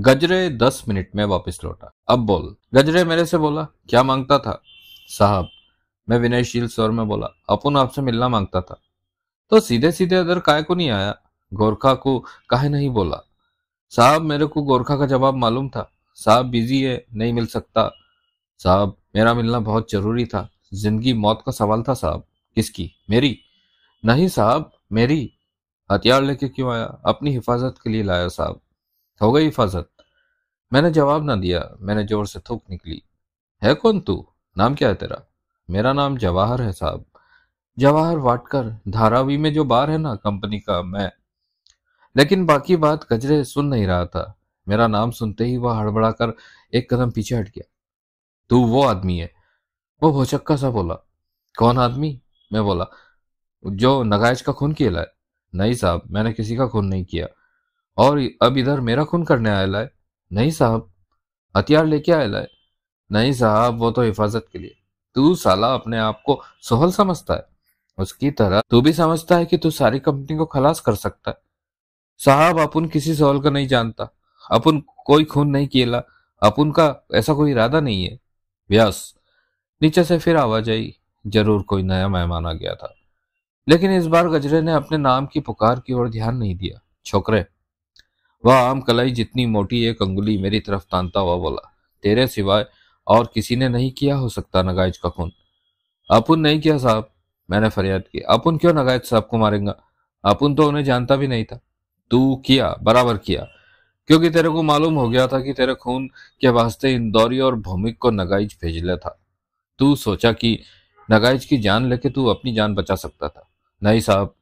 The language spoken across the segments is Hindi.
गजरे दस मिनट में वापस लौटा। अब बोल, गजरे मेरे से बोला, क्या माँगता था? साहब, मैं विनयशील स्वर में बोला, अपुन आपसे मिलना माँगता था। तो सीधे सीधे अदर काय को नहीं आया? गोरखा को काहे नहीं बोला? साहब, मेरे को गोरखा का जवाब मालूम था। साहब, बिज़ी है, नहीं मिल सकता। साहब, मेरा मिलना बहुत ज़रूरी था। ज़िंदगी मौत का सवाल था साहब। किसकी? मेरी? नहीं साहब, मेरी। हथियार लेके क्यों आया? अपनी हिफाजत के लिए लाया साहब। हो गई हिफाजत। मैंने जवाब ना दिया, मैंने ज़ोर से थूक निकली। है कौन तू? नाम क्या है तेरा? मेरा नाम जवाहर है साहब। जवाहर वाटकर, धारावी में जो बार है ना, कंपनी का, मैं। लेकिन बाकी बात गजरे सुन नहीं रहा था। मेरा नाम सुनते ही वह हड़बड़ा कर एक कदम पीछे हट गया। तू वो आदमी है। वो भोचक्का सा बोला। कौन आदमी? मैं बोला। जो नगाइज का खून किया नहीं साहब, मैंने किसी का खून नहीं किया। और अब इधर मेरा खून करने आया है नहीं साहब, हथियार लेके आया है नहीं साहब, वो तो हिफाजत के लिए। तू साला अपने आप को सोहल समझता है। उसकी तरह तू भी समझता है कि तू सारी कंपनी को खलास कर सकता है। साहब, अपन किसी सोहल का नहीं जानता। अपन कोई खून नहीं किया अपन का ऐसा कोई इरादा नहीं है। व्यास नीचे से फिर आवाज़ आई। ज़रूर कोई नया मेहमान आ गया था। लेकिन इस बार गजरे ने अपने नाम की पुकार की ओर ध्यान नहीं दिया। छोकरे वह, आम कलाई जितनी मोटी एक अंगुली मेरी तरफ़ तानता हुआ बोला, तेरे सिवाय और किसी ने नहीं किया हो सकता नगाइज का खून। अपुन नहीं किया साहब, मैंने फरियाद की। अपुन क्यों नगाइज साहब को मारेंगा? अपुन तो उन्हें जानता भी नहीं था। तू किया, बराबर किया। क्योंकि तेरे को मालूम हो गया था कि तेरे खून के वास्ते इंदौरी और भौमिक को नगाइज भेजले था। तू सोचा कि नगाइज की जान लेके तू अपनी जान बचा सकता था। नहीं साहब,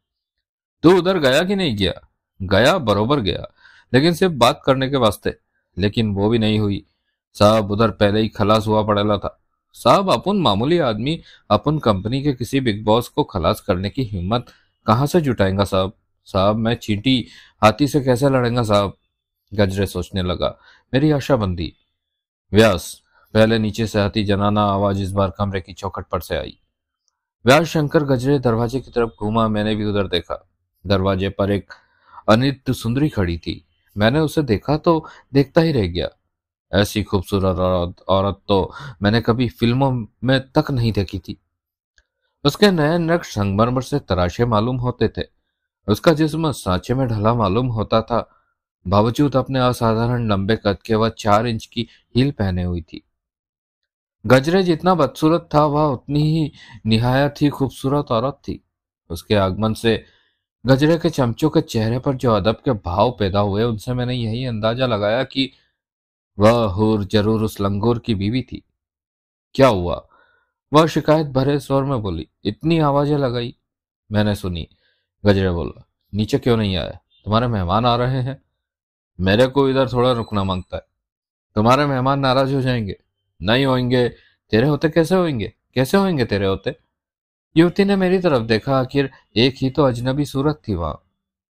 तू उधर गया कि नहीं गया? गया, बरोबर गया। लेकिन सिर्फ़ बात करने के वास्ते। लेकिन वो भी नहीं हुई। साहब, उधर पहले ही खलास हुआ पड़ेला था। साहब, अपन मामूली आदमी, अपन कंपनी के किसी बिग बॉस को खलास करने की हिम्मत कहाँ से जुटाएँगा साहब? साहब, मैं चींटी हाथी से कैसे लड़ेंगा साहब? गजरे सोचने लगा। मेरी आशा बंदी। व्यास, पहले नीचे से आती जनाना आवाज़ इस बार कमरे की चौखट पर से आई। व्यास शंकर गजरे दरवाजे की तरफ़ घूमा, मैंने भी उधर देखा। दरवाजे पर एक अनित सुंदरी खड़ी थी। मैंने उसे देखा तो देखता ही रह गया। ऐसी खूबसूरत औरत औरत तो मैंने कभी फ़िल्मों में तक नहीं देखी थी। उसके नए नक्श संगमरमर से तराशे मालूम होते थे। उसका जिस्म सांचे में ढला मालूम होता था। बावजूद अपने असाधारण लंबे कद के वह चार इंच की हील पहने हुई थी। गजरे जितना बदसूरत था, वह उतनी ही निहायत ही खूबसूरत औरत थी। उसके आगमन से गजरे के चमचों के चेहरे पर जो अदब के भाव पैदा हुए, उनसे मैंने यही अंदाज़ा लगाया कि वह हूर ज़रूर उस लंगूर की बीवी थी। क्या हुआ? वह शिकायत भरे स्वर में बोली, इतनी आवाज़ें लगाई? मैंने सुनी। गजरे बोला, नीचे क्यों नहीं आया? तुम्हारे मेहमान आ रहे हैं। मेरे को इधर थोड़ा रुकना माँगता है। तुम्हारे मेहमान नाराज़ हो जाएँगे। नहीं होंगे तेरे होते कैसे होंगे कैसे होंगे तेरे होते? युवती ने मेरी तरफ़ देखा, आखिर एक ही तो अजनबी सूरत थी वहाँ,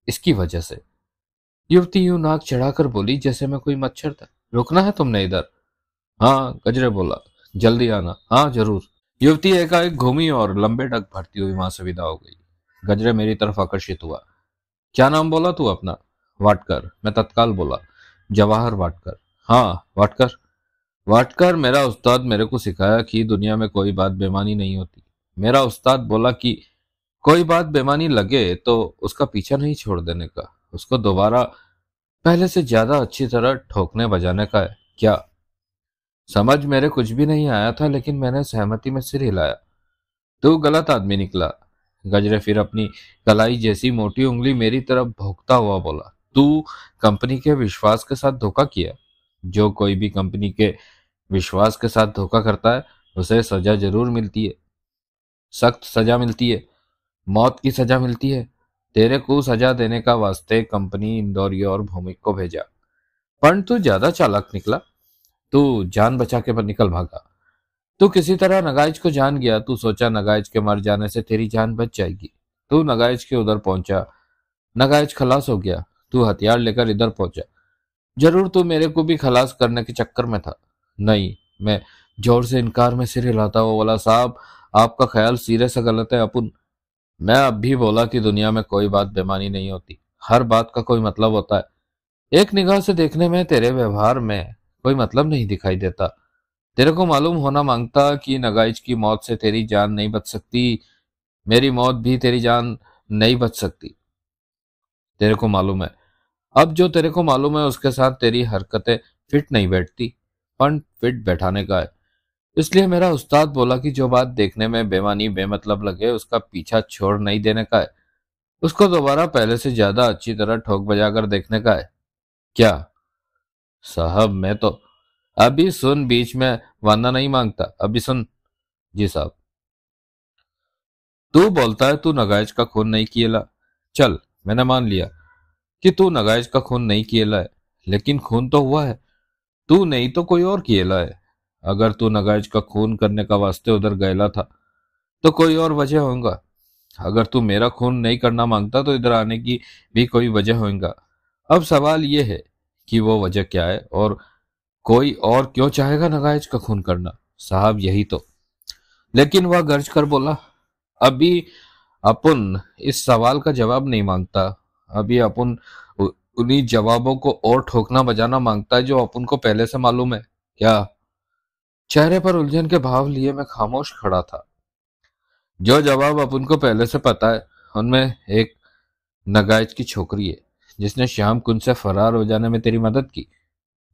इसकी वजह से। युवती यूँ नाक चढ़ाकर बोली, जैसे मैं कोई मच्छर था। रुकना है तुमने इधर? हाँ गजरे बोला, जल्दी आना। हाँ ज़रूर। युवती एकाएक घूमी और लंबे डग भरती हुई वहाँ से विदा हो गई। गजरे मेरी तरफ़ आकर्षित हुआ। क्या नाम बोला तू अपना? वाटकर। मैं तत्काल बोला, जवाहर वाटकर। हाँ वाटकर? वाटकर? मेरा उस्ताद मेरे को सिखाया कि दुनिया में कोई बात बेमानी नहीं होती। मेरा उस्ताद बोला कि कोई बात बेमानी लगे तो उसका पीछा नहीं छोड़ देने का। उसको दोबारा पहले से ज़्यादा अच्छी तरह ठोकने बजाने का है क्या? समझ मेरे कुछ भी नहीं आया था, लेकिन मैंने सहमति में सिर हिलाया। तू गलत आदमी निकला। गजरे फिर अपनी कलाई जैसी मोटी उंगली मेरी तरफ़ भोगता हुआ बोला, तू कंपनी के विश्वास के साथ धोखा किया? जो कोई भी कंपनी के विश्वास के साथ धोखा करता है, उसे सजा ज़रूर मिलती है। सख्त सजा मिलती है। मौत की सजा मिलती है। तेरे को सजा देने का वास्ते कंपनी इंदौरी और भूमिक को भेजा। पर तू ज़्यादा चालाक निकला। तू जान बचा के पर निकल भागा। तू किसी तरह नगाइज को जान गया। तू सोचा नगाइज के मर जाने से तेरी जान बच जाएगी। तू नगाइज के उधर पहुँचा। नगाइज खलास हो गया। तू हथियार लेकर इधर पहुँचा। ज़रूर तू मेरे को भी खलास करने के चक्कर में था। नहीं, मैं ज़ोर से इनकार में सिर हिलाता हुआ बोला, साहब आपका ख्याल सीरे से गलत है अपुन। मैं अब भी बोला कि दुनिया में कोई बात बेमानी नहीं होती। हर बात का कोई मतलब होता है। एक निगाह से देखने में तेरे व्यवहार में कोई मतलब नहीं दिखाई देता। तेरे को मालूम होना माँगता कि नगाइज की मौत से तेरी जान नहीं बच सकती। मेरी मौत भी तेरी जान नहीं बच सकती। तेरे को मालूम है। अब जो तेरे को मालूम है उसके साथ तेरी हरकतें फिट नहीं बैठती। फन फिट बैठाने का है। इसलिए मेरा उस्ताद बोला कि जो बात देखने में बेमानी, बेमतलब लगे, उसका पीछा छोड़ नहीं देने का है। उसको दोबारा पहले से ज़्यादा अच्छी तरह ठोक बजाकर देखने का है। क्या? साहब, मैं तो अभी सुन, बीच में वाना नहीं माँगता। अभी सुन। जी साहब। तू बोलता है तू नगाइज का खून नहीं किएला। चल, मैंने मान लिया कि तू नगाइज का खून नहीं किएला है, लेकिन खून तो हुआ है। तू नहीं तो कोई और किएला है। अगर तू नगाइज का खून करने का वास्ते उधर गएला था तो कोई और वजह होगा अगर तू मेरा खून नहीं करना माँगता तो इधर आने की भी कोई वजह होगा अब सवाल यह है कि वो वजह क्या है, और कोई और क्यों चाहेगा नगाइज का खून करना? साहब, यही तो। लेकिन वह गर्ज कर बोला, अभी अपन इस सवाल का जवाब नहीं माँगता। अभी अपन उन्हीं जवाबों को और ठोकना बजाना माँगता है जो अपन को पहले से मालूम है। क्या चेहरे पर उलझन के भाव लिए मैं खामोश खड़ा था। जो जवाब अपन को पहले से पता है, उनमें एक नगाइज की छोकरी है, जिसने श्याम कुंज से फरार हो जाने में तेरी मदद की।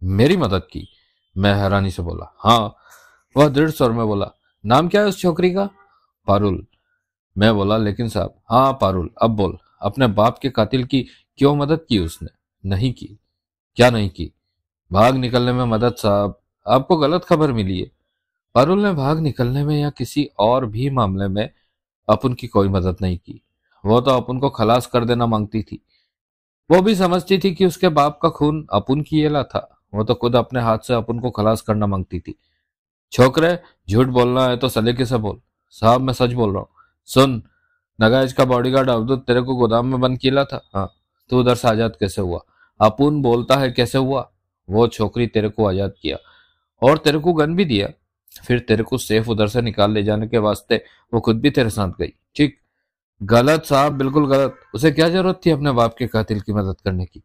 मेरी मदद की? मैं हैरानी से बोला हाँ। वह दृढ़ स्वर में बोला, नाम क्या है उस छोकरी का? पारुल। मैं बोला, लेकिन साहब हाँ पारुल, अब बोल, अपने बाप के कातिल की क्यों मदद की उसने? नहीं की। क्या नहीं की? भाग निकलने में मदद, साहब। आपको गलत खबर मिली है। पारुल ने भाग निकलने में या किसी और भी मामले में अपन की कोई मदद नहीं की। वो तो अपन को खलास कर देना मांगती थी। वो भी समझती थी कि उसके बाप का खून अपुन की येला था। वो तो खुद अपने हाथ से अपुन को खलास करना मांगती थी। छोकरे, झूठ बोलना है तो सलीके से बोल? साहब, मैं सच बोल रहा हूँ। सुन नगाज का बॉडीगार्ड अवधुत तेरे को गोदाम में बंद किया था। हाँ तू उधर से आज़ाद कैसे हुआ? अपुन बोलता है कैसे हुआ? वो छोकरी तेरे को आज़ाद किया। और तेरे को गन भी दिया। फिर तेरे को सेफ़ उधर से निकाल ले जाने के वास्ते वो खुद भी तेरे साथ गई। ठीक? गलत साहब, बिल्कुल गलत। उसे क्या ज़रूरत थी अपने बाप के कातिल की मदद करने की?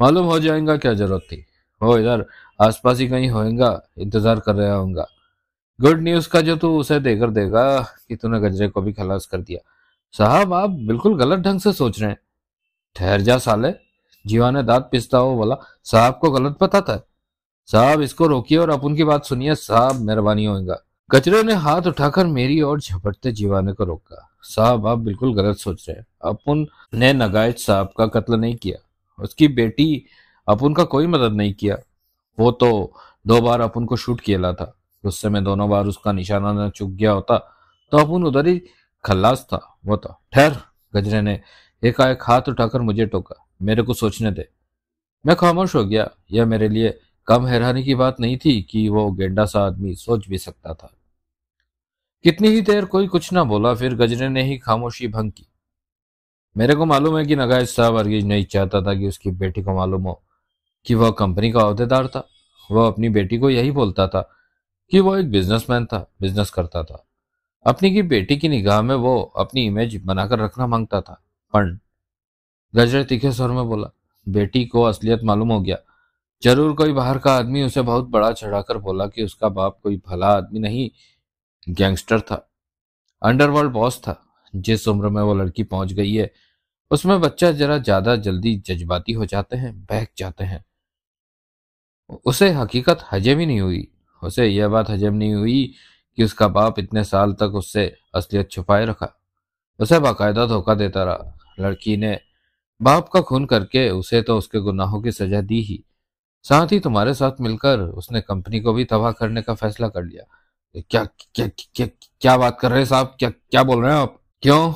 मालूम हो जाएगा क्या ज़रूरत थी। हो इधर आसपास ही कहीं होएगा, इंतज़ार कर रहा होगा। गुड न्यूज़ का जो तू उसे देकर देगा कि तूने गजरे को भी खलास कर दिया। साहब, आप बिल्कुल गलत ढंग से सोच रहे हैं। ठहर जा साले। जीवा ने दांत पिसता हो बोला। साहब को गलत पता था। साहब, इसको रोकिए और अपन की बात सुनिए। साहब, मेहरबानी होगा कचरे ने हाथ उठाकर मेरी ओर झपटते जीवाने को रोका। साहब, आप बिल्कुल गलत सोच रहे हैं। अपुन ने नगायत साहब का कत्ल नहीं किया। उसकी बेटी अपुन का कोई मदद नहीं किया। वो तो दो बार अपुन को शूट किया था। गुस्से में दोनों बार उसका निशाना न चुक गया होता तो अपुन उधर ही खल्लास था। वो तो। ठहर, गजरे ने एकाएक हाथ उठाकर मुझे टोका। मेरे को सोचने दे। मैं खामोश हो गया। यह मेरे लिए कम हैरानी की बात नहीं थी कि वो गेंडा सा आदमी सोच भी सकता था। कितनी ही देर कोई कुछ ना बोला, फिर गजरे ने ही खामोशी भंग की। मेरे को मालूम है कि नगाइज साहब अर्गिज नहीं चाहता था कि उसकी बेटी को मालूम हो कि वह कंपनी का अहदेदार था। वह अपनी बेटी को यही बोलता था कि वो एक बिजनेसमैन था, बिज़नेस करता था। अपनी की बेटी की निगाह में वो अपनी इमेज बनाकर रखना माँगता था। पण गजरे तीखे स्वर में बोला, बेटी को असलियत मालूम हो गया। ज़रूर कोई बाहर का आदमी उसे बहुत बड़ा चढ़ाकर बोला कि उसका बाप कोई भला आदमी नहीं, गैंगस्टर था, अंडरवर्ल्ड बॉस था, जिस उम्र में वो लड़की पहुँच गई है, उसमें बच्चा जरा ज़्यादा जल्दी जज्बाती हो जाते हैं, बहक जाते हैं। उसे हकीकत हजम ही नहीं हुई, उसे यह बात हजम नहीं हुई कि उसका बाप इतने साल तक उससे असलियत छुपाए रखा, उसे बाकायदा धोखा देता रहा, लड़की ने बाप का खून करके उसे तो उसके गुनाहों की सजा दी ही। साथ ही तुम्हारे साथ मिलकर उसने कंपनी को भी तबाह करने का फैसला कर लिया। क्या क्या क्या क्या बात कर रहे हैं साहब? क्या क्या बोल रहे हैं आप? क्यों?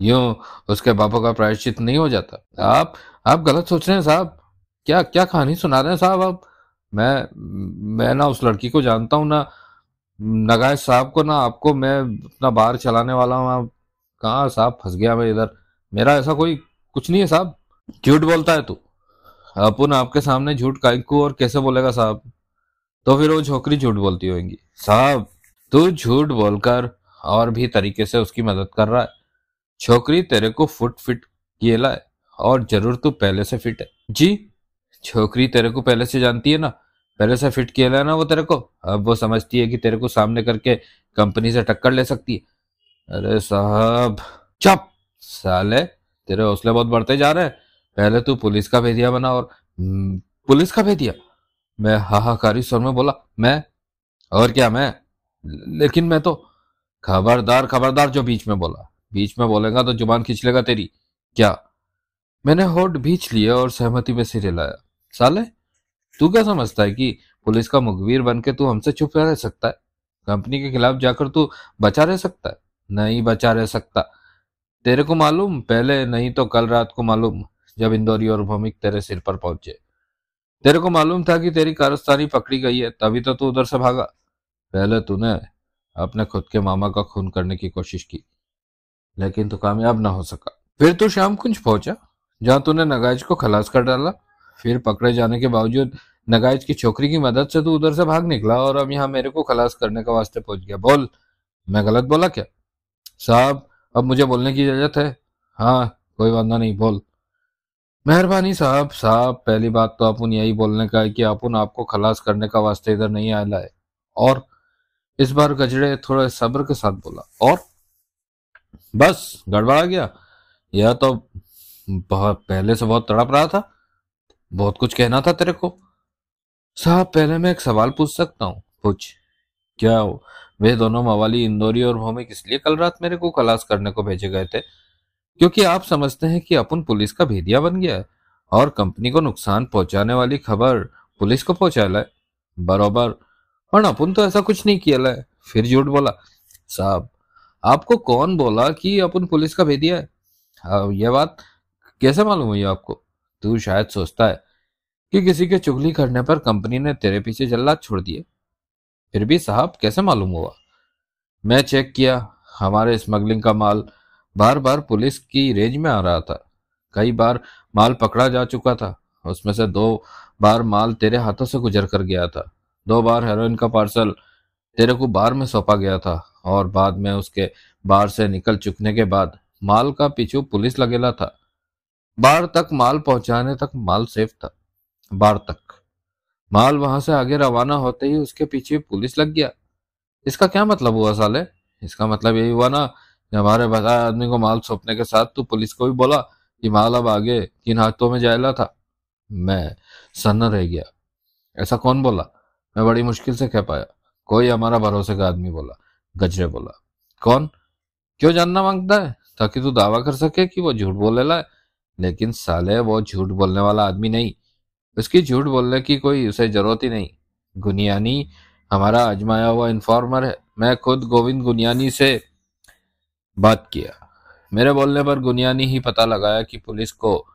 यूँ उसके बापों का प्रायश्चित नहीं हो जाता। आप आप गलत सोच रहे हैं साहब। क्या क्या कहानी सुना रहे हैं साहब आप? मैं मैं ना उस लड़की को जानता हूँ, ना नगाय साहब को, ना आपको। मैं अपना बार चलाने वाला हूँ। आप कहाँ साहब? फंस गया मैं इधर। मेरा ऐसा कोई कुछ नहीं है साहब। झूठ बोलता है तू। अपन आपके सामने झूठ काइकू और कैसे बोलेगा साहब? तो फिर वो छोकरी झूठ बोलती होगी। साहब, तू झूठ बोलकर और भी तरीके से उसकी मदद कर रहा है। छोकरी, तेरे को फुट फिट किए लाए और ज़रूर तू पहले से फिट है। जी, छोकरी तेरे को पहले से जानती है ना? पहले से फिट किया ना वो तेरे को? अब वो समझती है कि तेरे को सामने करके कंपनी से टक्कर ले सकती है। अरे साहब, चप! साले, तेरे हौसले बहुत बढ़ते जा रहे हैं। पहले तू पुलिस का भेदिया बना और हम्म, पुलिस का भेदिया? मैं हाहाकारी स्वर में बोला मैं? और क्या मैं? लेकिन मैं तो खबरदार खबरदार जो बीच में बोला। बीच में बोलेगा तो ज़ुबान खींच लेगा तेरी। क्या? मैंने होठ भींच लिए और सहमति में सिर हिलाया। साले तू क्या समझता है कि पुलिस का मुखबिर बन के तू हमसे चुप रह सकता है? कंपनी के खिलाफ जाकर तू बचा रह सकता है? नहीं बचा रह सकता। तेरे को मालूम? पहले नहीं तो कल रात को मालूम। जब इंदौरी और भौमिक तेरे सिर पर पहुँचे। तेरे को मालूम था कि तेरी कारस्तानी पकड़ी गई है, तभी तो तू उधर से भागा। पहले तूने अपने खुद के मामा का खून करने की कोशिश की, लेकिन तू कामयाब ना हो सका। फिर तू शाम कुंज पहुँचा, जहाँ तूने नगाइज को खलास कर डाला। फिर पकड़े जाने के बावजूद नगाइज की छोकरी की मदद से तू उधर से भाग निकला और अब यहाँ मेरे को खलास करने का वास्ते पहुँच गया। बोल, मैं गलत बोला क्या? साहब, अब मुझे बोलने की इजाज़त है? हाँ कोई वादा नहीं, बोल। मेहरबानी साहब साहब, पहली बात तो अपन यही बोलने का है कि अपन आपको खलास करने का वास्ते इधर नहीं आया है और इस बार गजड़े थोड़े सब्र के साथ बोला। और बस, गड़बड़ा गया। यह तो बहुत, पहले से बहुत तड़प रहा था। बहुत कुछ कहना था तेरे को। साहब, पहले मैं एक सवाल पूछ सकता हूँ। पूछ। क्या हो वे दोनों मवाली, इंदौरी और भौमिक इसलिए कल रात मेरे को खलास करने को भेजे गए थे? क्योंकि आप समझते हैं कि अपन पुलिस का भेदिया बन गया है और कंपनी को नुकसान पहुँचाने वाली खबर पुलिस को पहुँचा लाए बरोबर। पर अपन तो ऐसा कुछ नहीं किया लाए फिर झूठ बोला। साहब, आपको कौन बोला कि अपन पुलिस का भेदिया है? यह बात कैसे मालूम हुई आपको? तू शायद सोचता है कि किसी के चुगली करने पर कंपनी ने तेरे पीछे जल्लाद छोड़ दिए फिर भी साहब, कैसे मालूम हुआ? मैं चेक किया। हमारे स्मगलिंग का माल बार बार पुलिस की रेंज में आ रहा था। कई बार माल पकड़ा जा चुका था। उसमें से दो बार माल तेरे हाथों से गुजर कर गया था। दो बार हेरोइन का पार्सल तेरे को बार में सौंपा गया था और बाद में उसके बार से निकल चुकने के बाद माल का पीछू पुलिस लगेला था। बार तक माल पहुँचाने तक माल सेफ़ था। बार तक। माल वहाँ से आगे रवाना होते ही उसके पीछे पुलिस लग गया। इसका क्या मतलब हुआ साले? इसका मतलब यही हुआ ना कि हमारे बताए आदमी को माल सौंपने के साथ तू पुलिस को भी बोला कि माल अब आगे किन हाथों में जायला था। मैं सन्न रह गया। ऐसा कौन बोला? मैं बड़ी मुश्किल से कह पाया। कोई हमारा भरोसे का आदमी बोला, गजरे बोला। कौन? क्यों जानना माँगता है? ताकि तू दावा कर सके कि वो झूठ बोलेला है लेकिन साले, वो झूठ बोलने वाला आदमी नहीं। उसकी झूठ बोलने की कोई उसे ज़रूरत ही नहीं। गुनियानी हमारा आजमाया हुआ इन्फॉर्मर है। मैं खुद गोविंद गुनियानी से बात किया। मेरे बोलने पर गुनियानी ही पता लगाया कि पुलिस को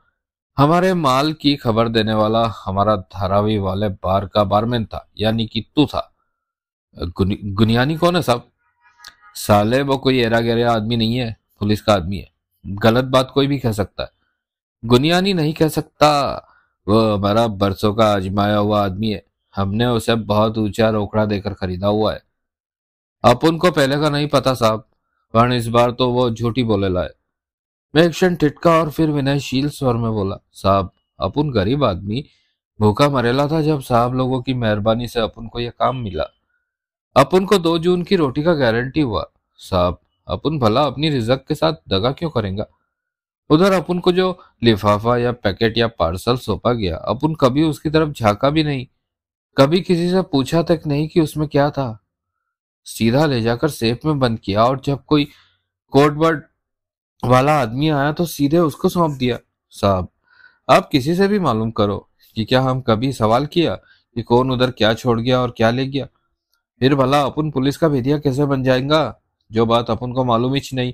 हमारे माल की खबर देने वाला हमारा धारावी वाले बार का बारमैन था यानी कि तू था। गुनि, गुनियानी कौन है साहब? साले वो कोई एरा गहरा आदमी नहीं है पुलिस का आदमी है। गलत बात कोई भी कह सकता है। गुनियानी नहीं कह सकता वो हमारा बरसों का आजमाया हुआ आदमी है। हमने उसे बहुत ऊँचा रोकड़ा देकर खरीदा हुआ है। अपन को पहले का नहीं पता साहब। पर इस बार तो वो झूठी बोले लाए मैं एक क्षण टिटका और फिर विनयशील स्वर में बोला, साहब, अपन गरीब आदमी, भूखा मरेला था जब साहब लोगों की मेहरबानी से अपन को यह काम मिला। अपन को दो जून की रोटी का गारंटी हुआ। साहब, अपन भला अपनी रिजक के साथ दगा क्यों करेंगे? उधर अपन को जो लिफाफा या पैकेट या पार्सल सौंपा गया, अपन कभी उसकी तरफ़ झांका भी नहीं। कभी किसी से पूछा तक नहीं कि उसमें क्या था। सीधा ले जाकर सेफ़ में बंद किया और जब कोई कोडवर्ड वाला आदमी आया तो सीधे उसको सौंप दिया। साहब आप किसी से भी मालूम करो कि क्या हम कभी सवाल किया कि कौन उधर क्या छोड़ गया और क्या ले गया। फिर भला अपन पुलिस का भेदिया कैसे बन जाएगा? जो बात अपन को मालूम ही नहीं,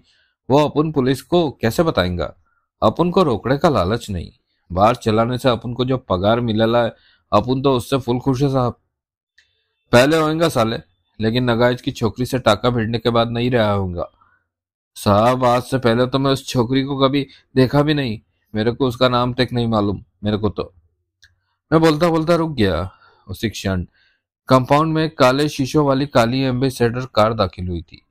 वो अपन पुलिस को कैसे बताएँगा? अपन को रोकड़े का लालच नहीं। बाहर चलाने से अपन को जो पगार मिलेला है, अपन तो उससे फुल खुश है साहब। पहले होएगा साले। लेकिन नगाज की छोकरी से टाका भिड़ने के बाद नहीं रहा होगा साहब, आज से पहले तो मैं उस छोकरी को कभी देखा भी नहीं। मेरे को उसका नाम तक नहीं मालूम, मेरे को तो। मैं बोलता बोलता रुक गया, उसी क्षण। कंपाउंड में काले शीशों वाली काली एम्बेसडर कार दाखिल हुई थी।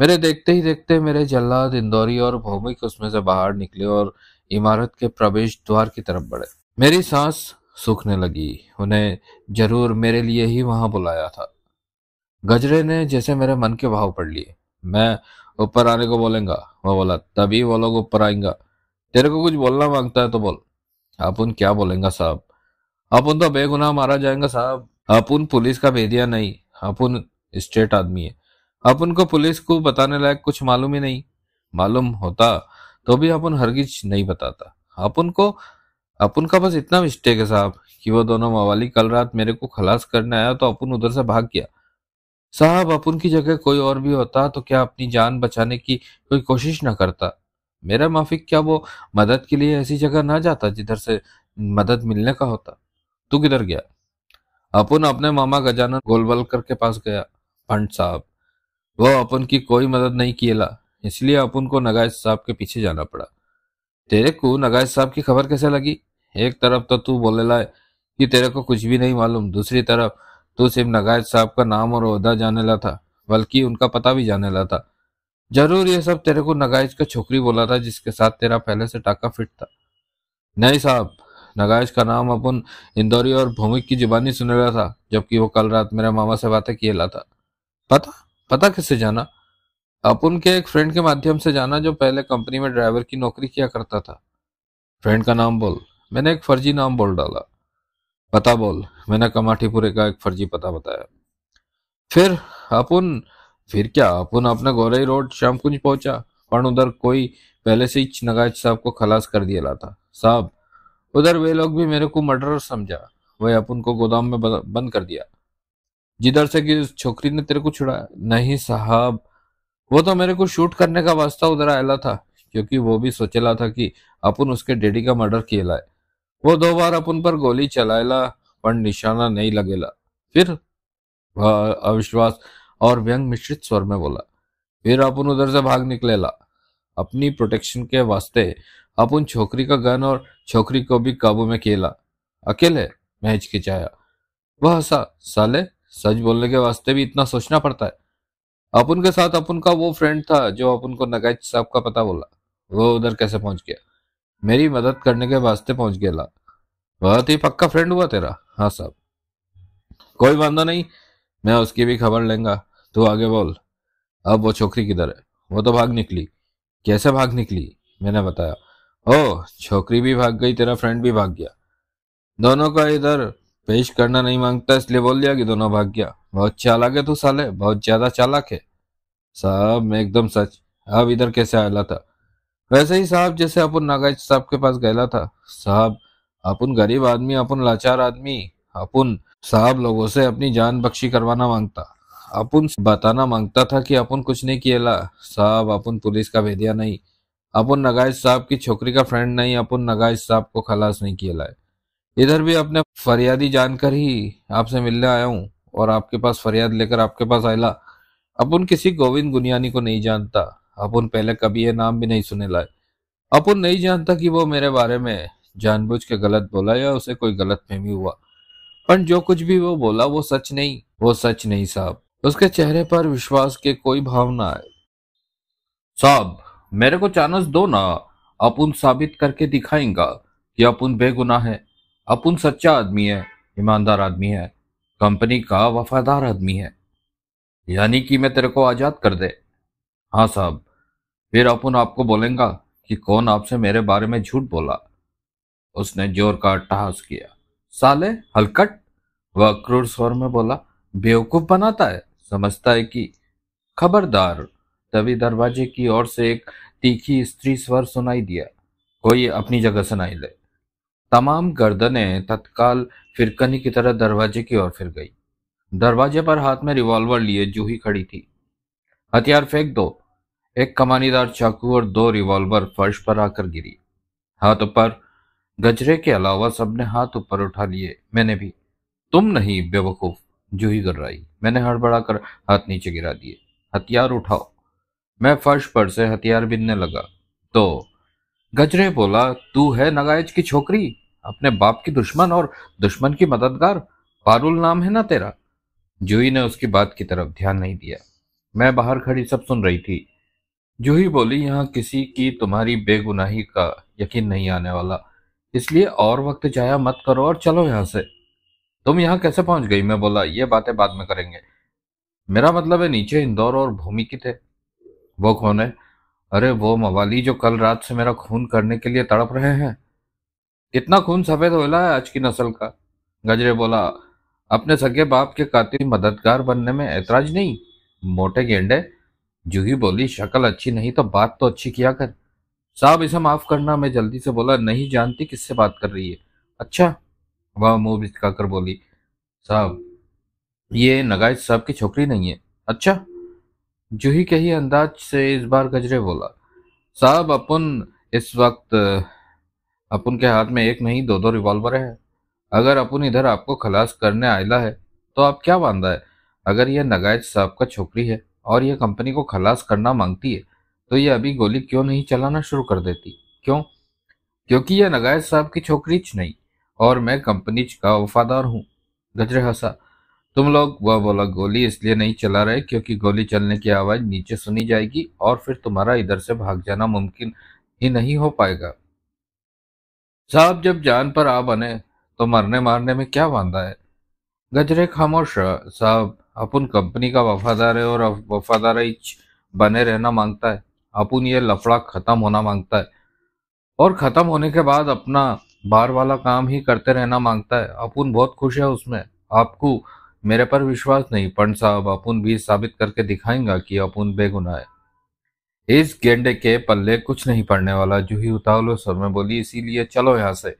मेरे देखते ही देखते मेरे जल्लाद, इंदौरी और भौमिक उसमें से बाहर निकले और इमारत के प्रवेश द्वार की तरफ़ बढ़े। मेरी सांस सूखने लगी, उन्हें ज़रूर मेरे लिए ही वहाँ बुलाया था। गजरे ने जैसे मेरे मन के भाव पढ़ लिए। मैं ऊपर आने को बोलेगा। वो बोला, तभी वो लोग ऊपर आएँगा। तेरे को कुछ बोलना माँगता है तो बोल। अपन क्या बोलेंगे साहब? अपन तो बेगुनाह मारा जाएगा साहब। अपन पुलिस का भेदिया नहीं। अपन स्टेट आदमी है। अपन को पुलिस को बताने लायक कुछ मालूम ही नहीं। मालूम होता तो भी अपन हरगिज नहीं बताता। अपन को अपन का बस इतना मिस्टेक है साहब कि वो दोनों मवाली कल रात मेरे को खलास करने आया तो अपन उधर से भाग गया। साहब अपन की जगह कोई और भी होता तो क्या अपनी जान बचाने की कोई कोशिश ना करता? मेरा माफिक क्या वो मदद के लिए ऐसी जगह ना जाता जिधर से मदद मिलने का होता? तू किधर गया? अपन अपने मामा गजानन गोलवलकर के पास गया पंड साहब। वो अपन की कोई मदद नहीं किएला, इसलिए अपन को नगाज साहब के पीछे जाना पड़ा। तेरे को नगाज साहब की खबर कैसे लगी? एक तरफ़ तो तू बोलेला कि तेरे को कुछ भी नहीं मालूम, दूसरी तरफ़ तू सिर्फ़ नगाज साहब का नाम और अहदा जाने ला था, बल्कि उनका पता भी जाने ला था। ज़रूर ये सब तेरे को नगाइज का छोकरी बोला था, जिसके साथ तेरा पहले से टाका फिट था। नहीं साहब नगाइज का नाम अपन इंदौरी और भूमिक की जुबानी सुने रहा था, जबकि वो कल रात मेरे मामा से बातें किए ला था। पता? पता किससे जाना? अपन के एक फ्रेंड के माध्यम से जाना जो पहले कंपनी में ड्राइवर की नौकरी किया करता था। फ्रेंड का नाम बोल। मैंने एक फर्जी नाम बोल डाला। पता बोल। मैंने कमाठीपुरे का एक फर्जी पता बताया। फिर अपन, फिर क्या? अपन अपने गौरई रोड शाम कुंज पहुँचा। पर उधर कोई पहले से ही नगाज साहब को खलास कर दिया था साहब, उधर वे लोग भी मेरे को मर्डर समझा। वही अपन को गोदाम में बंद कर दिया। जिधर से कि छोकरी ने तेरे को छुड़ाया। नहीं साहब, वो तो मेरे को शूट करने का वास्ता उधर आयला था, क्योंकि वो भी सोचेला था कि अपन उसके डैडी का मर्डर किया है वो दो बार अपन पर गोली चलाएला पर निशाना नहीं लगेला। फिर अविश्वास और व्यंग मिश्रित स्वर में बोला, फिर अपन उधर से भाग निकलेला। अपनी प्रोटेक्शन के वास्ते अपन छोकरी का गन और छोकरी को भी काबू में केला अकेले मैं हिचकिचाया। वह हंसा साले, सच बोलने के वास्ते भी इतना सोचना पड़ता है। अपन के साथ अपन का वो फ्रेंड था जो अपन को नगाज साहब का पता बोला। वो उधर कैसे पहुँच गया? मेरी मदद करने के वास्ते पहुँच गया बहुत ही पक्का फ्रेंड हुआ तेरा। हाँ साहब। कोई बांधा नहीं, मैं उसकी भी खबर लेंगा। तू आगे बोल। अब वो छोकरी किधर है? वो तो भाग निकली। कैसे भाग निकली? मैंने बताया। ओ छोकरी भी भाग गई, तेरा फ्रेंड भी भाग गया। दोनों का इधर पेश करना नहीं माँगता, इसलिए बोल दिया कि दोनों भाग गया। बहुत चालाक है तू साले, बहुत ज़्यादा चालाक है। साहब, मैं एकदम सच। अब इधर कैसे आया था? वैसे ही साहब, जैसे अपन नागाज साहब के पास गया था। साहब अपन गरीब आदमी, अपन लाचार आदमी, अपन साहब लोगों से अपनी जान बख्शी करवाना माँगता। अपन बताना माँगता था कि अपन कुछ नहीं किया। साहब, अपन पुलिस का भेदिया नहीं। अपन नगाज साहब की छोकरी का फ्रेंड नहीं, अपन नगाज साहब को खलास नहीं किया इधर भी अपने फरियादी जानकर ही आपसे मिलने आया हूँ और आपके पास फरियाद लेकर आपके पास आयला। अपन किसी गोविंद गुनियानी को नहीं जानता। अपन पहले कभी ये नाम भी नहीं सुने लाए। अपन नहीं जानता कि वो मेरे बारे में जानबूझ के गलत बोला या उसे कोई गलत फहमी हुआ? पर जो कुछ भी वो बोला, वो सच नहीं, वो सच नहीं साहब। उसके चेहरे पर विश्वास के कोई भाव ना आए। साहब, मेरे को चांस दो ना अपुन साबित करके दिखाएँगा कि अपुन बेगुनाह है। अपुन सच्चा आदमी है, ईमानदार आदमी है, कंपनी का वफादार आदमी है। यानी कि मैं तेरे को आज़ाद कर दे। हाँ साहब, फिर अपुन आपको बोलेगा कि कौन आपसे मेरे बारे में झूठ बोला। उसने ज़ोर का अट्टहास किया। साले, हलकट? वह क्रूर स्वर में बोला, बेवकूफ़ बनाता है, समझता है कि खबरदार। तभी दरवाजे की ओर से एक तीखी स्त्री स्वर सुनाई दिया, कोई अपनी जगह सुनाई ले तमाम गर्दने तत्काल फिरकनी की तरह दरवाजे की ओर फिर गई। दरवाजे पर हाथ में रिवॉल्वर लिए जूही खड़ी थी। हथियार फेंक दो। एक कमानीदार चाकू और दो रिवॉल्वर फर्श पर आकर गिरी। हाथ पर गजरे के अलावा सबने हाथ ऊपर उठा लिए। मैंने भी। तुम नहीं, बेवकूफ़। जूही रही मैंने हड़बड़ा कर हाथ नीचे गिरा दिए। हथियार उठाओ। मैं फर्श पर से हथियार बिनने लगा। तो? गजरे बोला, तू है नगायज की छोकरी? अपने बाप की दुश्मन और दुश्मन की मददगार? पारुल नाम है ना तेरा? जूही ने उसकी बात की तरफ़ ध्यान नहीं दिया। मैं बाहर खड़ी सब सुन रही थी। जूही बोली, यहाँ किसी की तुम्हारी बेगुनाही का यकीन नहीं आने वाला। इसलिए और वक्त जाया मत करो और चलो यहाँ से। तुम यहाँ कैसे पहुँच गई? मैं बोला, ये बातें बाद में करेंगे। मेरा मतलब है नीचे इंदौर और भूमि की थे। वो कौन है? अरे, वो मवाली जो कल रात से मेरा खून करने के लिए तड़प रहे हैं। कितना खून सफ़ेद होला है आज की नस्ल का। गजरे बोला, अपने सगे बाप के कातिल मददगार बनने में ऐतराज नहीं? मोटे गेंडे, जूही बोली, शक्ल अच्छी नहीं तो बात तो अच्छी किया कर। साहब, इसे माफ़ करना मैं जल्दी से बोला, नहीं जानती किससे बात कर रही है। अच्छा वह, मुँह बिचकाकर बोली। साहब, ये नगाइज साहब की छोकरी नहीं है। अच्छा जूही के ही अंदाज से इस बार गजरे बोला। साहब, अपन इस वक्त, अपन के हाथ में एक नहीं दो दो रिवॉल्वर है। अगर अपन इधर आपको खलास करने आयला है तो आप क्या बांधा है? अगर यह नगायत साहब का छोकरी है और यह कंपनी को खलास करना मांगती है तो ये अभी गोली क्यों नहीं चलाना शुरू कर देती? क्यों? क्योंकि यह नगायत साहब की छोकरी नहीं, और मैं कंपनी का वफादार हूँ। गजरे हंसा। तुम लोग वह बोला, गोली इसलिए नहीं चला रहे क्योंकि गोली चलने की आवाज़ नीचे सुनी जाएगी और फिर तुम्हारा इधर से भाग जाना मुमकिन ही नहीं हो पाएगा। साहब, जब जान पर आ बने तो मरने मारने में क्या वादा है? गजरे खामोश साहब, अपन कंपनी का वफादार है और वफादार बने रहना माँगता है। अपन ये लफड़ा खत्म होना माँगता है। और खत्म होने के बाद अपना बार वाला काम ही करते रहना माँगता है। अपन बहुत खुश है उसमें। आपको मेरे पर विश्वास नहीं। पंड साहब, अपन भी साबित करके दिखाएँगा कि अपन बेगुनाह है। इस गेंडे के पल्ले कुछ नहीं पड़ने वाला। जूही उतावलो सर में बोली, इसीलिए चलो यहाँ से।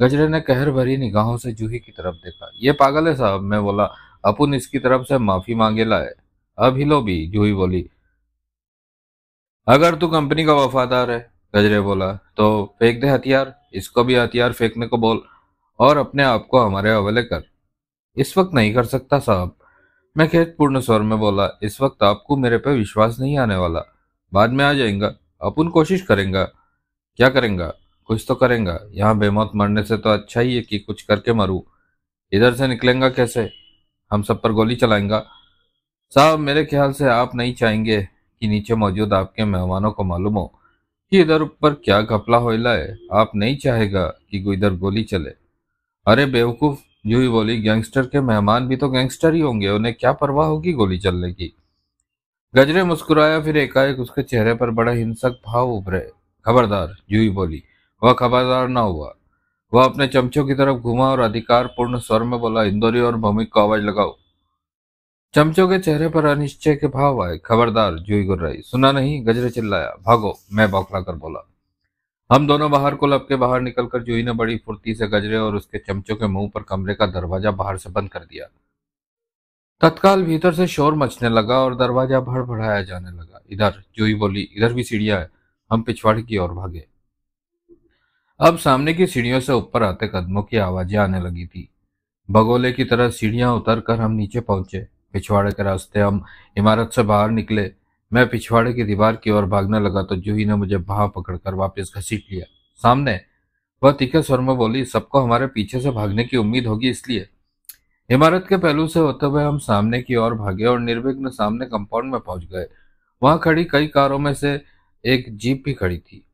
गजरे ने कहर भरी निगाहों से जूही की तरफ़ देखा। ये पागल है साहब, मैं बोला। अपुन इसकी तरफ़ से माफ़ी मांगे लाए अब हिलो भी जूही बोली। अगर तू कंपनी का वफादार है, गजरे बोला तो फेंक दे हथियार, इसको भी हथियार फेंकने को बोल, और अपने आप को हमारे हवाले कर। इस वक्त नहीं कर सकता साहब। मैं खेत पूर्ण स्वर में बोला, इस वक्त आपको मेरे पे विश्वास नहीं आने वाला। बाद में आ जाएगा अपन कोशिश करेंगे। क्या करेंगे? कुछ तो करेंगे। यहाँ बेमौत मरने से तो अच्छा ही है कि कुछ करके मरू। इधर से निकलेंगा कैसे? हम सब पर गोली चलाएँगा। साहब, मेरे ख्याल से आप नहीं चाहेंगे। कि नीचे मौजूद आपके मेहमानों को मालूम हो कि इधर ऊपर क्या घपला होइला है। आप नहीं चाहेगा कि इधर गोली चले। अरे बेवकूफ़ यूँ ही बोली, गैंगस्टर के मेहमान भी तो गैंगस्टर ही होंगे, उन्हें क्या परवाह होगी गोली चलने की? गजरे मुस्कुराया, फिर एकाएक उसके चेहरे पर बड़ा हिंसक भाव उभरे। खबरदार जूही बोली, वह खबरदार ना हुआ। वह अपने चमचों की तरफ़ घुमा और अधिकार पूर्ण स्वर में बोला, इंदौरी और भौमिक को आवाज़ लगाओ। चमचों के चेहरे पर अनिश्चय के भाव आए। खबरदार जूही गुर्राई सुना नहीं, गजरे चिल्लाया। भागो, मैं बौखला कर बोला। हम दोनों बाहर को लपके बाहर निकलकर जूही ने बड़ी फुर्ती से गजरे और उसके चमचों के मुँह पर कमरे का दरवाज़ा बाहर से बंद कर दिया। तत्काल भीतर से शोर मचने लगा और दरवाज़ा भड़ भड़ाया जाने लगा। इधर, जोई बोली, इधर भी सीढ़ियाँ है। हम पिछवाड़े की ओर भागे। अब सामने की सीढ़ियों से ऊपर आते कदमों की आवाज़ें आने लगी थी। भगोले की तरह सीढ़ियाँ उतर कर हम नीचे पहुँचे। पिछवाड़े के रास्ते हम इमारत से बाहर निकले। मैं पिछवाड़े की दीवार की ओर भागने लगा तो जूही ने मुझे बाह पकड़कर वापस घसीट लिया। सामने, वह तीखे स्वर में बोली, सबको हमारे पीछे से भागने की उम्मीद होगी इसलिए। इमारत के पहलू से होते हुए हम सामने की ओर भागे और निर्विघ्न सामने कंपाउंड में पहुँच गए। वहाँ खड़ी कई कारों में से एक जीप भी खड़ी थी।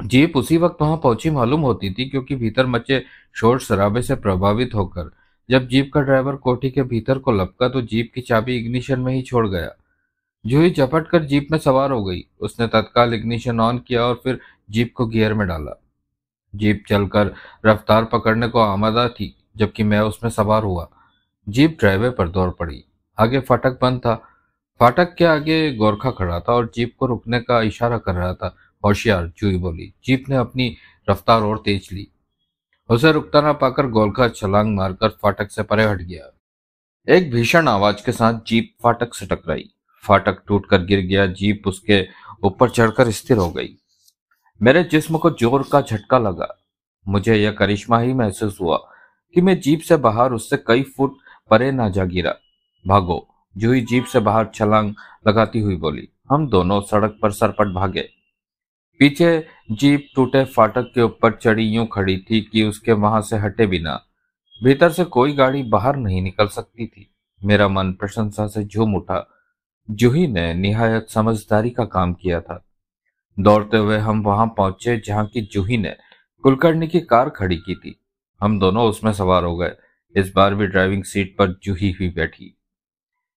जीप उसी वक्त वहाँ पहुँची मालूम होती थी क्योंकि भीतर मचे शोर शराबे से प्रभावित होकर। जब जीप का ड्राइवर कोठी के भीतर को लपका तो जीप की चाबी इग्निशन में ही छोड़ गया। जूही झपट कर जीप में सवार हो गई। उसने तत्काल इग्निशन ऑन किया और फिर जीप को गियर में डाला। जीप चलकर रफ्तार पकड़ने को आमादा थी, जबकि मैं उसमें सवार हुआ। जीप ड्राइवे पर दौड़ पड़ी। आगे फाटक बंद था। फाटक के आगे गोरखा खड़ा था और जीप को रुकने का इशारा कर रहा था। होशियार, जूही बोली, जीप ने अपनी रफ्तार और तेज ली। उसे रुकता ना पाकर गोलखा छलांग मारकर फाटक से परे हट गया। एक भीषण आवाज़ के साथ जीप फाटक से टकराई। फाटक टूटकर गिर गया, जीप उसके ऊपर चढ़कर स्थिर हो गई। मेरे जिस्म को ज़ोर का झटका लगा। मुझे यह करिश्मा ही महसूस हुआ कि मैं जीप से बाहर उससे कई फुट परे ना जा गिरा। भागो, जूही जीप से बाहर छलांग लगाती हुई बोली, हम दोनों सड़क पर सरपट भागे। पीछे जीप टूटे फाटक के ऊपर चढ़ी यूँ खड़ी थी कि उसके वहाँ से हटे बिना, भीतर से कोई गाड़ी बाहर नहीं निकल सकती थी। मेरा मन प्रशंसा से झूम उठा। जूही ने निहायत समझदारी का काम किया था। दौड़ते हुए हम वहाँ पहुँचे जहाँ की जूही ने कुलकर्णी की कार खड़ी की थी। हम दोनों उसमें सवार हो गए। इस बार भी ड्राइविंग सीट पर जूही हुई बैठी।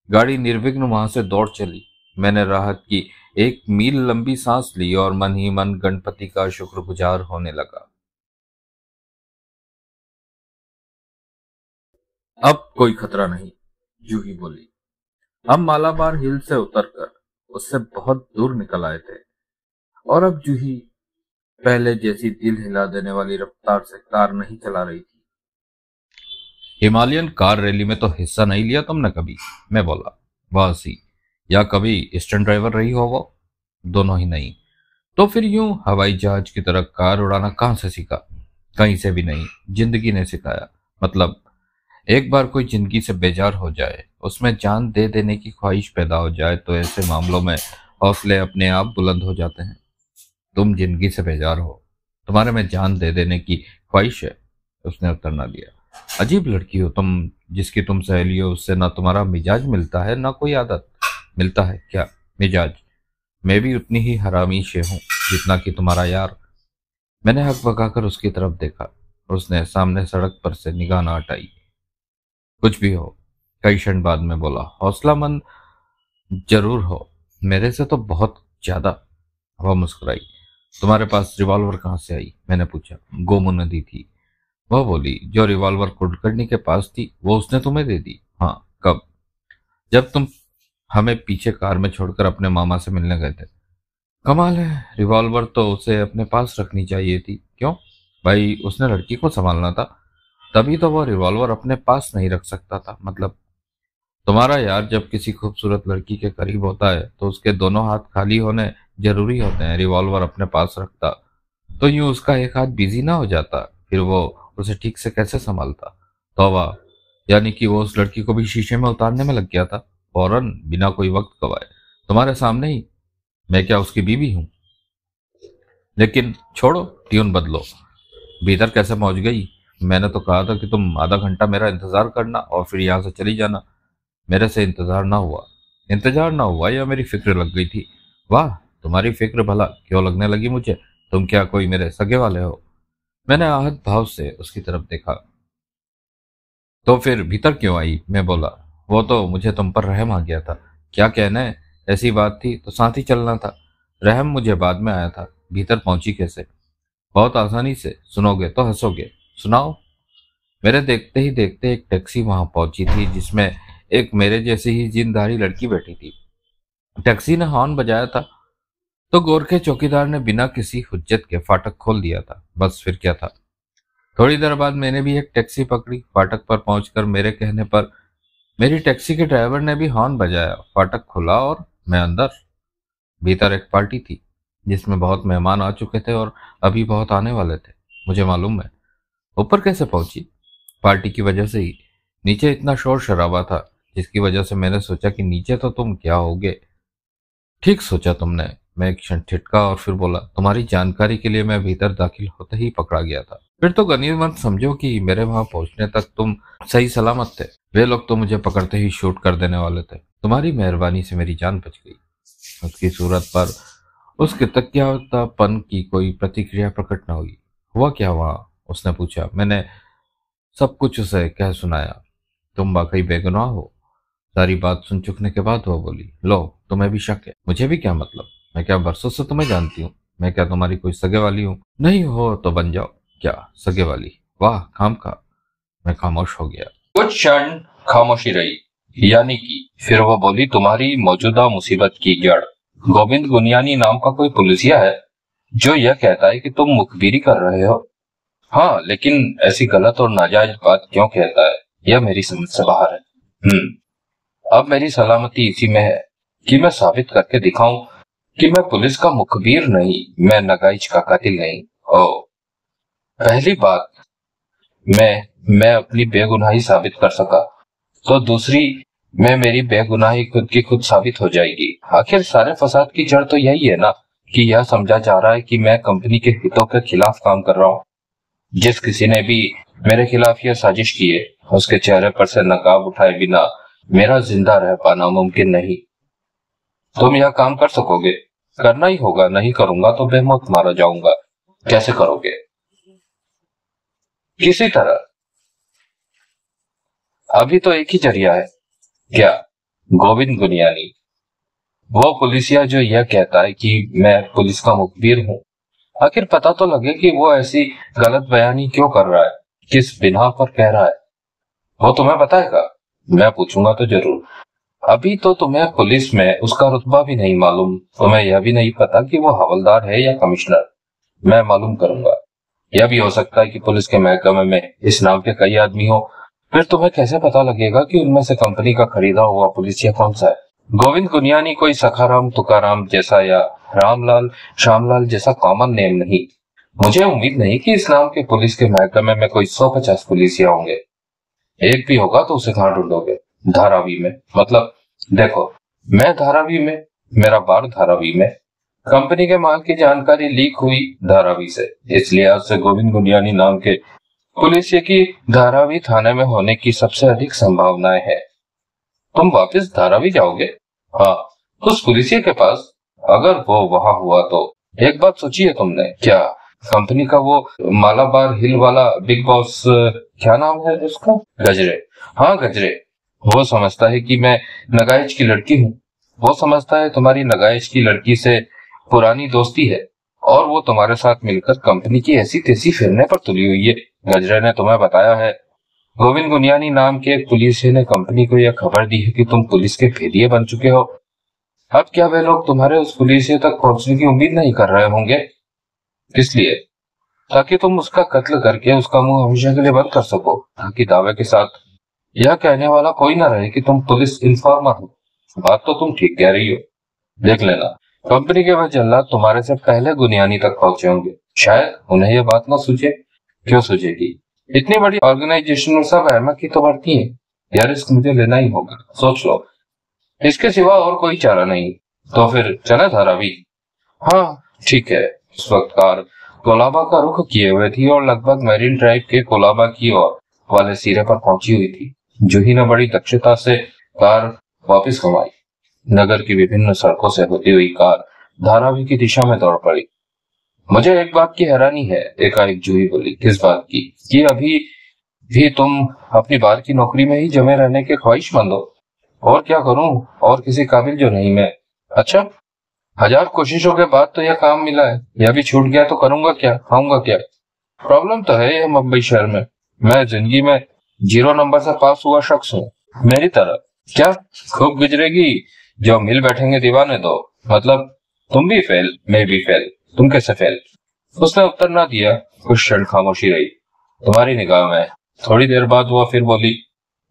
गाड़ी निर्विघ्न वहाँ से दौड़ चली। मैंने राहत की एक मील लंबी सांस ली और मन ही मन गणपति का शुक्रगुजार होने लगा। अब कोई खतरा नहीं जूही बोली। हम मालाबार हिल से उतरकर उससे बहुत दूर निकल आए थे। और अब जूही पहले जैसी दिल हिला देने वाली रफ्तार से कार नहीं चला रही थी। हिमालयन कार रैली में तो हिस्सा नहीं लिया तुमने कभी, मैं बोला, वाह सी। या कभी स्टंट ड्राइवर रही हो वो? दोनों ही नहीं। तो फिर यूँ हवाई जहाज़ की तरह कार उड़ाना कहाँ से सीखा? कहीं से भी नहीं, ज़िंदगी ने सिखाया। मतलब एक बार कोई ज़िंदगी से बेजार हो जाए, उसमें जान दे देने की ख्वाहिश पैदा हो जाए तो ऐसे मामलों में हौसले अपने आप बुलंद हो जाते हैं। तुम ज़िंदगी से बेजार हो। तुम्हारे में जान दे देने की ख्वाहिश है, उसने उत्तर ना दिया। अजीब लड़की हो तुम, जिसकी तुम सहेली हो उससे ना तुम्हारा मिजाज मिलता है, ना कोई आदत। मिलता है क्या? मिजाज, मैं भी उतनी ही हरामी से हूँ जितना कि तुम्हारा यार। मैंने हक बगाकर उसकी तरफ़ देखा। उसने सामने सड़क पर से निगाह ना हटाई। कुछ भी हो, कई क्षण बाद में बोला हौसला मंद ज़रूर हो। मेरे से तो बहुत ज़्यादा वह मुस्कुराई। तुम्हारे पास रिवॉल्वर कहाँ से आई? मैंने पूछा। गोमू दी थी। वह बोली, जो रिवॉल्वर कुलकर्णी के पास थी, वो उसने तुम्हें दे दी। हाँ कब? जब तुम हमें पीछे कार में छोड़कर अपने मामा से मिलने गए थे। कमाल है, रिवॉल्वर तो उसे अपने पास रखनी चाहिए थी। क्यों? भाई, उसने लड़की को संभालना था। तभी तो वह रिवॉल्वर अपने पास नहीं रख सकता था। मतलब तुम्हारा यार जब किसी खूबसूरत लड़की के करीब होता है तो उसके दोनों हाथ खाली होने ज़रूरी होते हैं, रिवॉल्वर अपने पास रखता। तो यूँ उसका एक हाथ बिज़ी ना हो जाता, फिर वो उसे ठीक से कैसे संभालता? तोबा यानी कि वो उस लड़की को भी शीशे में उतारने में लग गया था। फ़ौरन बिना कोई वक्त गवाए। तुम्हारे सामने ही मैं क्या उसकी बीवी हूँ? लेकिन छोड़ो, ट्यून बदलो। भीतर कैसे पहुँच गई? मैंने तो कहा था कि तुम आधा घंटा मेरा इंतज़ार करना और फिर यहाँ से चली जाना। मेरे से इंतज़ार ना हुआ। इंतज़ार ना हुआ या मेरी फ़िक्र लग गई थी। वाह, तुम्हारी फ़िक्र भला क्यों लगने लगी मुझे? तुम क्या कोई मेरे सगे वाले हो? मैंने आहत भाव से उसकी तरफ़ देखा। तो फिर भीतर क्यों आई? मैं बोला वो तो मुझे तुम पर रहम आ गया था। क्या कहना है? ऐसी बात थी तो साथ ही चलना था। रहम मुझे बाद में आया था। भीतर पहुँची कैसे? बहुत आसानी से। सुनोगे तो हंसोगे। सुनाओ। मेरे देखते ही देखते एक टैक्सी वहाँ पहुँची थी जिसमें एक मेरे जैसी ही जिनदारी लड़की बैठी थी। टैक्सी ने हॉर्न बजाया था तो गोरखे चौकीदार ने बिना किसी हुज्जत के फाटक खोल दिया था। बस फिर क्या था? थोड़ी देर बाद मैंने भी एक टैक्सी पकड़ी। फाटक पर पहुंचकर मेरे कहने पर मेरी टैक्सी के ड्राइवर ने भी हॉर्न बजाया, फाटक खुला और मैं अंदर। भीतर एक पार्टी थी, जिसमें बहुत मेहमान आ चुके थे और अभी बहुत आने वाले थे, मुझे मालूम है। ऊपर कैसे पहुँची? पार्टी की वजह से ही। नीचे इतना शोर शराबा था, जिसकी वजह से मैंने सोचा कि नीचे तो तुम क्या होगे। ठीक सोचा तुमने, मैं एक क्षण ठिटका और फिर बोला, तुम्हारी जानकारी के लिए मैं भीतर दाखिल होते ही पकड़ा गया था। फिर तो गनीमत समझो कि मेरे वहाँ पहुँचने तक तुम सही सलामत थे। वे लोग तो मुझे पकड़ते ही शूट कर देने वाले थे। तुम्हारी मेहरबानी से मेरी जान बच गई। उसकी सूरत पर उस कृतज्ञतापन की कोई प्रतिक्रिया प्रकट न हुई। हुआ क्या वहाँ? उसने पूछा। मैंने सब कुछ उसे कह सुनाया। तुम वाकई बेगुनाह हो? सारी बात सुन चुकने के बाद वह बोली, लो, तुम्हें भी शक है। मुझे भी क्या मतलब? मैं क्या बरसों से तुम्हें जानती हूँ? मैं क्या तुम्हारी कोई सगे वाली हूँ? नहीं हो तो बन जाओ। क्या सगे वाली? वाह खाम का। मैं खामोश हो गया। कुछ क्षण खामोशी रही, यानी कि फिर वह बोली, तुम्हारी मौजूदा मुसीबत की जड़। गोविंद गुनियानी नाम का कोई पुलिसिया है, जो यह कहता है कि तुम मुखबिरी कर रहे हो? हाँ लेकिन ऐसी गलत और नाजायज बात क्यों कहता है? यह मेरी समझ से बाहर है। हम्म। अब मेरी सलामती इसी में है कि मैं साबित करके दिखाऊँ कि मैं पुलिस का मुखबिर नहीं, मैं नगाइज का कातिल नहीं। ओ पहली बात, मैं मैं अपनी बेगुनाही साबित कर सका। तो दूसरी, मैं मेरी बेगुनाही खुद की खुद साबित हो जाएगी। आखिर सारे फसाद की जड़ तो यही है ना, कि यह समझा जा रहा है कि मैं कंपनी के हितों के खिलाफ काम कर रहा हूँ। जिस किसी ने भी मेरे खिलाफ यह साजिश की है, उसके चेहरे पर से नकाब उठाए बिना मेरा ज़िंदा रह पाना मुमकिन नहीं। तुम यह काम कर सकोगे। करना ही होगा, नहीं करूँगा तो बेमौत मारा जाऊँगा। कैसे करोगे? किसी तरह, अभी तो एक ही ज़रिया है। क्या? गोविंद गुनियानी। वो पुलिसिया जो यह कहता है कि मैं पुलिस का मुखबिर हूँ। आखिर पता तो लगे कि वो ऐसी गलत बयानी क्यों कर रहा है? किस बिना पर कह रहा है? वो तुम्हें बताएगा? मैं पूछूँगा तो ज़रूर। अभी तो तुम्हें पुलिस में उसका रुतबा भी नहीं मालूम। तुम्हें यह भी नहीं पता कि वो हवलदार है या कमिश्नर। मैं मालूम करूँगा। यह भी हो सकता है कि पुलिस के महकमे में इस नाम के कई आदमी हो। फिर तुम्हें कैसे पता लगेगा कि उनमें से कंपनी का खरीदा हुआ पुलिसिया कौन सा है? गोविंद गुनियानी कोई सखाराम, तुकाराम जैसा या रामलाल, श्यामलाल जैसा कॉमन नेम नहीं। मुझे उम्मीद नहीं कि इस नाम के पुलिस के महकमे में कोई सौ पचास पुलिसिया होंगे। एक भी होगा तो उसे कहाँ ढूंढोगे? धारावी में। मतलब देखो, मैं धारावी में, मेरा बार धारावी में। कंपनी के माल की जानकारी लीक हुई धारावी से, इसलिए आज से गोविंद गुंडियानी नाम के पुलिस की धारावी थाने में होने की सबसे अधिक संभावनाएँ है। तुम वापस धारावी जाओगे? हाँ उस पुलिसिया के पास अगर वो वहाँ हुआ तो। एक बात सोची तुमने, क्या कंपनी का वो मालाबार हिल वाला बिग बॉस, क्या नाम है उसका? गजरे। हाँ गजरे। वो समझता है कि मैं नगाइज की लड़की हूँ। वो समझता है तुम्हारी नगाइज की लड़की से पुरानी दोस्ती है और वो तुम्हारे साथ मिलकर कंपनी की ऐसी तैसी फिरने पर तुली हुई है। गजरे ने तुम्हें बताया है। गोविंद गुनियानी नाम के एक पुलिस ने कंपनी को यह खबर दी है कि तुम पुलिस के फेदिये बन चुके हो। अब क्या वे लोग तुम्हारे उस पुलिस तक पहुँचने की उम्मीद नहीं कर रहे होंगे? इसलिए ताकि तुम उसका कत्ल करके उसका मुँह हमेशा के लिए बंद कर सको, ताकि दावे के साथ यह कहने वाला कोई ना रहे कि तुम पुलिस इंफॉर्मर हो। बात तो तुम ठीक कह रही हो। देख लेना। कंपनी के वह जल्लाद तुम्हारे से पहले गुनियानी तक पहुँचे होंगे। शायद उन्हें यह बात ना सूझे। क्यों सूझेगी? इतनी बड़ी ऑर्गेनाइजेशन में सब अहमद की तो बढ़ती है। यार रिस्क मुझे लेना ही होगा। सोच लो। इसके सिवा और कोई चारा नहीं। तो फिर चले था भी हाँ ठीक है। उस वक्त कार कोलाबा का रुख किए हुए थी और लगभग मेरीन ड्राइव के कोलाबा की ओर वाले सिरे पर पहुँची हुई थी। जूही ने बड़ी दक्षता से कार वापस घुमाई। नगर की विभिन्न सड़कों से होती हुई कार धारावी की दिशा में दौड़ पड़ी। मुझे एक बात की हैरानी है, एकाएक जूही बोली, किस बात की? कि अभी भी तुम अपनी बार की नौकरी में ही जमे रहने के ख्वाहिशमंद हो। और क्या करूँ? और किसी काबिल जो नहीं मैं। अच्छा हज़ार कोशिशों के बाद तो यह काम मिला है। यह भी छूट गया तो करूँगा क्या? खाऊँगा क्या? प्रॉब्लम तो है यह मुंबई शहर में। मैं ज़िंदगी में ज़ीरो नंबर से पास हुआ शख्स हूँ। मेरी तरह। क्या? खूब गुजरेगी? जो मिल बैठेंगे दीवाने दो मतलब तुम भी फेल मैं भी फेल तुम कैसे फेल उसने उत्तर ना दिया कुछ क्षण खामोशी रही। तुम्हारी निगाह में, थोड़ी देर बाद वो फिर बोली,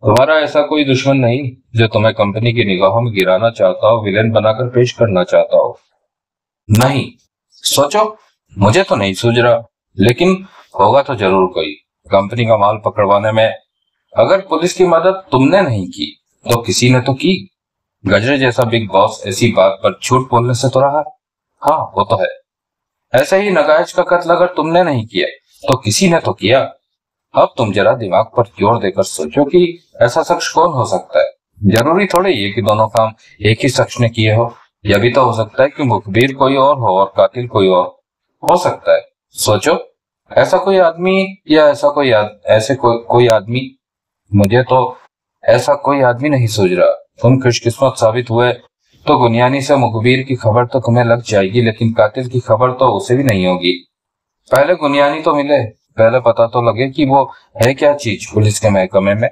तुम्हारा ऐसा कोई दुश्मन नहीं, जो तुम्हें कंपनी की निगाहों में गिराना चाहता हो विलेन बनाकर पेश करना चाहता हो? नहीं, सोचो, मुझे तो नहीं सूझ रहा, लेकिन होगा तो ज़रूर कोई। कंपनी का माल पकड़वाने में, अगर पुलिस की मदद तुमने नहीं की तो किसी ने तो की। गजरे जैसा बिग बॉस ऐसी बात पर झूठ बोलने से तो रहा हाँ। वो तो है। ऐसे ही नगाज का कत्ल अगर तुमने नहीं किया तो किसी ने तो किया। अब तुम जरा दिमाग पर ज़ोर देकर सोचो कि ऐसा शख्स कौन हो सकता है। ज़रूरी थोड़े ये कि दोनों काम एक ही शख्स ने किए हो। यह भी तो हो सकता है कि मुखबिर कोई और हो और कातिल कोई और। हो सकता है। सोचो ऐसा कोई आदमी या ऐसा कोई आद, ऐसे कोई कोई आदमी? मुझे तो ऐसा कोई आदमी नहीं सोच रहा। तुम खुशकिस्मत साबित हुए तो गुनियानी से मुखबिर की खबर तो तुम्हें लग जाएगी, लेकिन कातिल की खबर तो उसे भी नहीं होगी। पहले गुनियानी तो मिले, पहले पता तो लगे कि वो है क्या चीज़ पुलिस के महकमे में।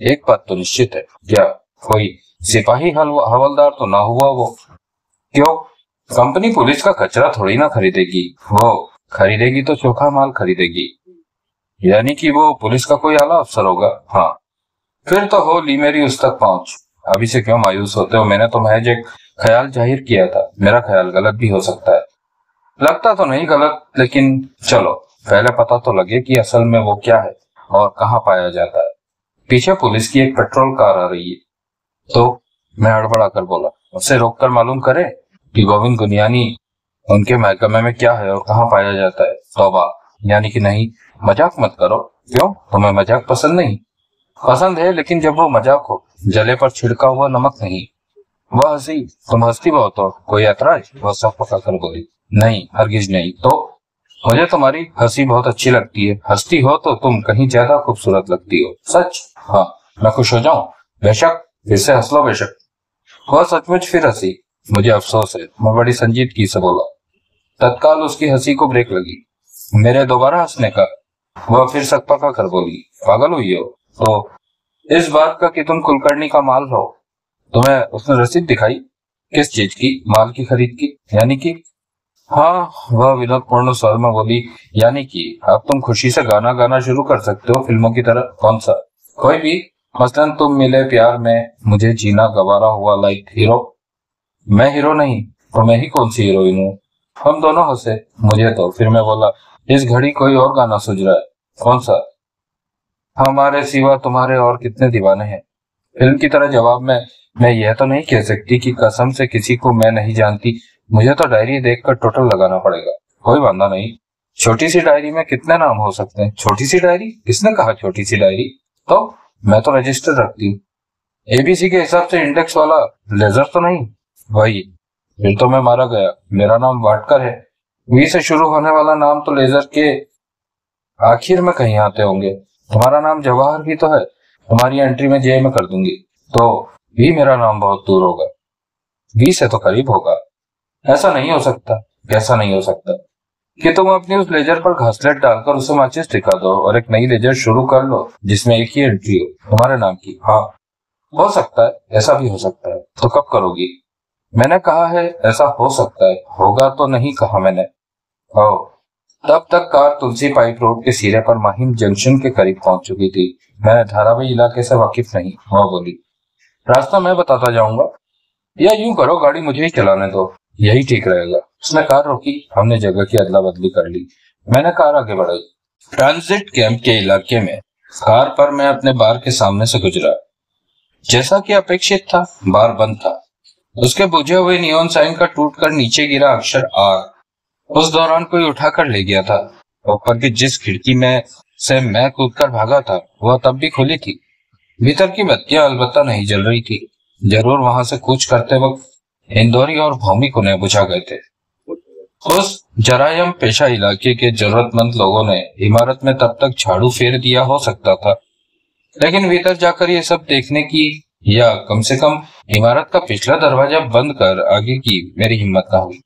एक बात तो निश्चित है, क्या कोई सिपाही हवलदार तो ना हुआ वो? क्यों? कंपनी पुलिस का कचरा थोड़ी ना खरीदेगी, वो खरीदेगी तो चोखा माल खरीदेगी। यानी कि वो पुलिस का कोई आला अफसर होगा हाँ। फिर तो हो ली मेरी उस तक पहुँच। अभी से क्यों मायूस होते हो? मैंने तो महज एक ख्याल ज़ाहिर किया था। मेरा ख्याल गलत भी हो सकता है। लगता तो नहीं गलत, लेकिन चलो, पहले पता तो लगे कि असल में वो क्या है और कहाँ पाया जाता है। पीछे पुलिस की एक पेट्रोल कार आ रही है। तो मैं हड़बड़ा कर बोला उससे रोककर मालूम करे कि गोविंद गुनियानी उनके महकमे में क्या है और कहाँ पाया जाता है। तोबा यानी कि नहीं, मज़ाक मत करो। क्यों? तुम्हें मज़ाक पसंद नहीं? पसंद है, लेकिन जब वो मज़ाक हो, जले पर छिड़का हुआ नमक नहीं। वह हँसी, तुम हंसती बहुत हो कोई ऐतराज, वह सब पका कर बोली, नहीं, हरगिज नहीं। तो मुझे तुम्हारी हँसी बहुत अच्छी लगती है। हंसती हो तो तुम कहीं ज़्यादा खूबसूरत लगती हो। सच? हाँ मैं खुश हो जाऊँ? बेशक, फिर से हंस लो, बेशक। वह सचमुच फिर हँसी। मुझे अफसोस है, मैं बड़ी संजीदगी से बोला। तत्काल उसकी हँसी को ब्रेक लगी। मेरे दोबारा हंसने का, वह फिर सकपका कर बोली, पागल हुई हो? तो इस बात का कि तुम कुलकर्णी का माल हो तुम्हें उसने रसीद दिखाई, किस चीज़ की? माल की खरीद की? यानी कि? हाँ वह विनोद पूर्ण स्वर में बोली, यानी कि, अब तुम खुशी से गाना गाना शुरू कर सकते हो फ़िल्मों की तरह, कौन सा? कोई भी। मसलन, तुम मिले प्यार में, मुझे जीना गवारा हुआ लाइक हीरो मैं हीरो नहीं तो मैं ही कौन सी हीरोइन हूँ? हम दोनों हंसे, मुझे तो। फिर मैं बोला, इस घड़ी कोई और गाना सुझ रहा है, कौन सा? हमारे सिवा तुम्हारे और कितने दीवाने हैं? फ़िल्म की तरह जवाब में, मैं यह तो नहीं कह सकती कि कसम से किसी को मैं नहीं जानती। मुझे तो डायरी देखकर टोटल लगाना पड़ेगा। कोई वादा नहीं। छोटी सी डायरी में कितने नाम हो सकते हैं? छोटी सी डायरी? किसने कहा छोटी सी डायरी? तो मैं तो रजिस्टर रखती हूँ। एबीसी के हिसाब से इंडेक्स वाला लेजर तो नहीं? वही। फिर तो मैं मारा गया। मेरा नाम वाटकर है। वी से शुरू होने वाला नाम तो लेजर के आखिर में कहीं आते होंगे। तुम्हारा नाम जवाहर भी तो है तुम्हारी एंट्री में जे में कर दूँगी। तो भी मेरा नाम बहुत दूर होगा। वी से तो करीब होगा। ऐसा नहीं हो सकता, कैसा नहीं हो सकता? कि तुम अपनी उस लेजर पर घासलेट डालकर उसे माचिस टिका दो और एक नई लेजर शुरू कर लो, जिसमें एक ही एंट्री हो तुम्हारे नाम की। हाँ हो सकता है, ऐसा भी हो सकता है। तो कब करोगी? मैंने कहा है, ऐसा हो सकता है। होगा तो नहीं कहा मैंने। ओ तब तक कार तुलसी पाइप रोड के सिरे पर माहिम जंक्शन के करीब पहुँच चुकी थी। मैं धारावी इलाके से वाकिफ नहीं, वह बोली, रास्ता मैं बताता जाऊँगा। या यूँ करो, गाड़ी मुझे ही चलाने दो। यही ठीक रहेगा। उसने कार रोकी, हमने जगह की अदला बदली कर ली। मैंने कार आगे बढ़ाई। ट्रांजिट कैंप के इलाके में कार पर मैं अपने बार के सामने से गुजरा। जैसा कि अपेक्षित था, बार बंद था। उसके बुझे हुए नियोन साइन का टूटकर नीचे गिरा अक्षर आर। उस दौरान कोई उठाकर ले गया था। ऊपर की जिस खिड़की में से मैं कूदकर भागा था, वह तब भी खुली थी। भीतर की बत्तियाँ अलबत्ता नहीं जल रही थी। ज़रूर वहाँ से कूच करते वक्त इंदौरी और भौमिक उन्हें बुझा गए थे। उस जरायम पेशा इलाके के जरूरतमंद लोगों ने इमारत में तब तक झाड़ू फेर दिया हो सकता था। लेकिन भीतर जाकर ये सब देखने की या कम से कम इमारत का पिछला दरवाज़ा बंद कर आगे की मेरी हिम्मत ना हुई।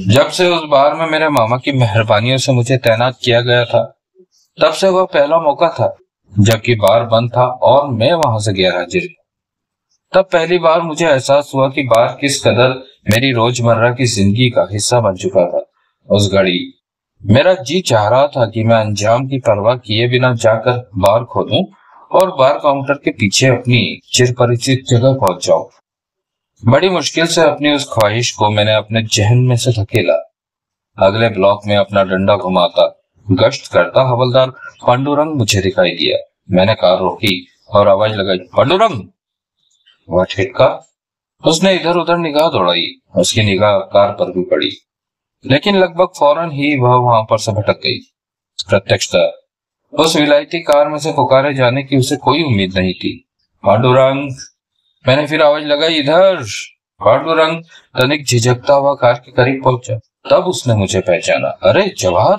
जब से उस बार में मेरे मामा की मेहरबानियों से मुझे तैनात किया गया था, तब से वह पहला मौका था, जबकि बार बंद था और मैं वहाँ से गया हाजिर तब पहली बार मुझे एहसास हुआ कि बार किस कदर मेरी रोज़मर्रा की ज़िंदगी का हिस्सा बन चुका था। उस घड़ी मेरा जी चाह रहा था कि मैं अंजाम की परवाह किए बिना जाकर बार खोलूं और बार काउंटर के पीछे अपनी चिर परिचित जगह पहुँच जाऊँ बड़ी मुश्किल से अपनी उस ख्वाहिश को मैंने अपने जहन में से धकेला। अगले ब्लॉक में अपना डंडा घुमाता, गश्त करता हवलदार, पांडुरंग मुझे दिखाई दिया। मैंने कार रोकी, और आवाज़ लगाई, पांडुरंग! वह छिटका उसने इधर उधर निगाह दौड़ाई, उसकी निगाह कार पर भी पड़ी। लेकिन लगभग फ़ौरन ही वह वहाँ पर से भटक गई। प्रत्यक्षता। उस विलायती कार में से पुकारे जाने की उसे कोई उम्मीद नहीं थी। पांडुरंग मैंने फिर आवाज़ लगाई, इधर। पांडुरंग तनिक झिझकता हुआ कार के करीब पहुँचा। तब उसने मुझे पहचाना। अरे, जवाहर!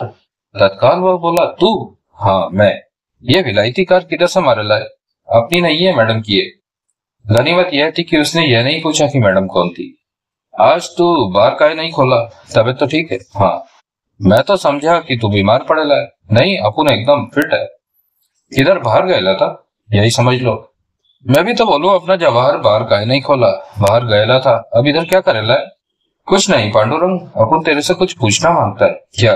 तत्काल वह बोला, तू? हाँ मैं। ये विलायती कार किधर से मारे लाए? अपनी नहीं है, मैडम की गनीमत यह थी कि उसने यह नहीं पूछा कि मैडम कौन थी। आज तू बार का नहीं खोला? तबीयत तो ठीक है? हाँ। मैं तो समझा कि तू बीमार पड़ेला है नहीं, अपुन एकदम फिट है। किधर बाहर गएला था यही समझ लो। मैं भी तो बोलू, अपना जवाहर बाहर का नहीं खोला। बाहर गएला था, अब इधर क्या करेला है? कुछ नहीं, पांडुरंग, अपन तेरे से कुछ पूछना माँगता है। क्या?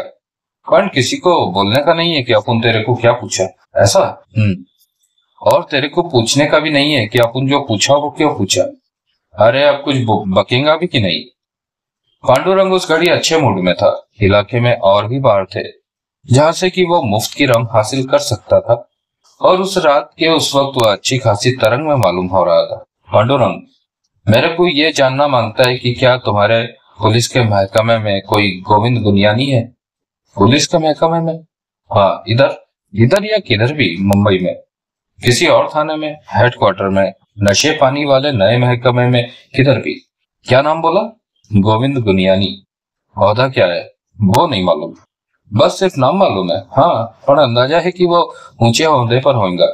पण किसी को बोलने का नहीं है कि अपन तेरे को क्या पूछा? ऐसा? हम्म। और तेरे को पूछने का भी नहीं है कि अपन जो पूछा वो क्यों पूछा? अरे, अब कुछ बकेगा भी कि नहीं? पांडुरंग उस घड़ी अच्छे मूड में था। इलाके में और भी बार थे, जहाँ से कि वो मुफ़्त की रंग हासिल कर सकता था। और उस रात के उस वक्त वह अच्छी खासी तरंग में मालूम हो रहा था। पांडुरंग, मेरे को ये जानना माँगता है कि क्या तुम्हारे पुलिस के महकमे में कोई गोविंद गुनियानी है? पुलिस के महकमे में? हाँ इधर इधर या किधर भी, मुंबई में। किसी और थाने में हेडक्वार्टर में, नशे पानी वाले नए महकमे में, किधर भी। क्या नाम बोला? गोविंद गुनियानी। क्या है? वो नहीं मालूम। बस सिर्फ़ नाम मालूम है। हाँ पर अंदाज़ा है कि वो ऊँचे ओहदे पर होगा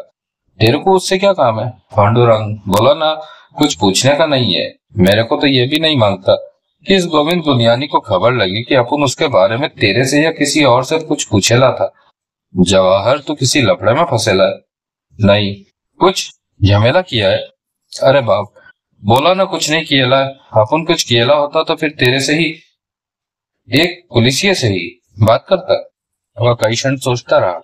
तेरे को उससे क्या काम है? पांडुरंग, बोला, ना, कुछ पूछने का नहीं है। मेरे को तो ये भी नहीं माँगता कि इस गोविंद बुनियानी को खबर लगी कि अपन उसके बारे में तेरे से या किसी और से कुछ पूछेला था। जवाहर तो किसी लफड़े में फंसेला है? नहीं। कुछ? झमेला किया है? अरे बाप, बोला ना कुछ नहीं किएला अपन कुछ किएला होता तो फिर तेरे से ही, एक पुलिसिया से ही। बात करता वह कई क्षण सोचता रहा।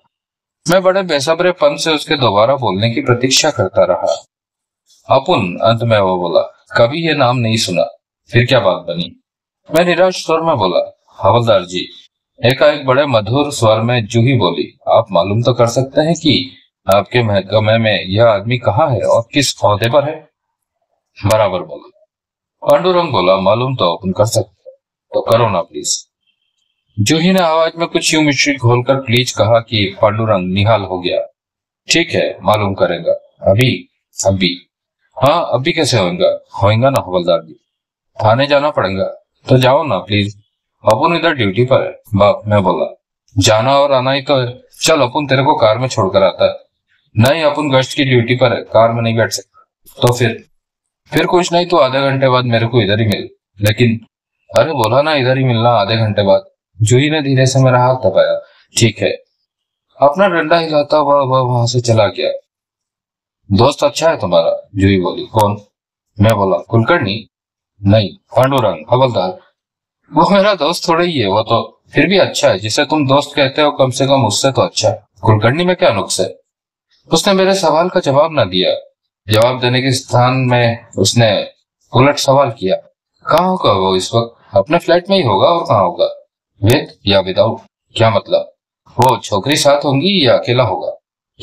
मैं बड़े बेसब्रे पन से उसके दोबारा बोलने की प्रतीक्षा करता रहा। अपुन अंत में वो बोला, कभी ये नाम नहीं सुना। फिर क्या बात बनी? मैं निराश स्वर में बोला, हवलदार जी, एकाएक बड़े मधुर स्वर में जूही बोली। आप मालूम तो कर सकते हैं कि आपके महकमे में यह आदमी कहाँ है और किस पौधे पर है? बराबर बोला। पांडुरंग बोला, मालूम तो अपन कर सकते तो करो ना प्लीज़ जूही ने आवाज़ में कुछ यूँ मिश्री खोलकर प्लीज़ कहा कि पांडुरंग निहाल हो गया। ठीक है, मालूम करेगा। अभी अभी। हाँ अभी कैसे होगा होगा ना, हवलदार जी। थाने जाना पड़ेगा। तो जाओ ना प्लीज़ अपन इधर ड्यूटी पर है। बाप, मैं बोला। जाना और आना ही तो है। चल अपन तेरे को कार में छोड़कर आता है। नहीं अपन गश्त की ड्यूटी पर है। कार में नहीं बैठ सकता। तो फिर? फिर कुछ नहीं तो आधे घंटे बाद मेरे को इधर ही मिल। लेकिन, अरे बोला ना, इधर ही मिलना आधे घंटे बाद। जूही ने धीरे से मेरा हाथ दबाया ठीक है। अपना डंडा हिलाता हुआ, वह वहाँ से चला गया। दोस्त अच्छा है तुम्हारा? जूही बोली। कौन? मैं बोला, कुलकर्णी? नहीं, पांडुरंग, हवलदार। वो मेरा दोस्त थोड़ा ही है, वो तो फिर भी अच्छा है। जिसे तुम दोस्त कहते हो, कम से कम उससे तो अच्छा। है कुलकर्णी में क्या नुक्स है? उसने मेरे सवाल का जवाब ना दिया। जवाब देने के स्थान में उसने उलट सवाल किया। कहाँ होगा वो इस वक्त? अपने फ्लैट में ही होगा और कहाँ होगा? विद या विदाउट क्या मतलब? वो छोकरी साथ होंगी या अकेला होगा?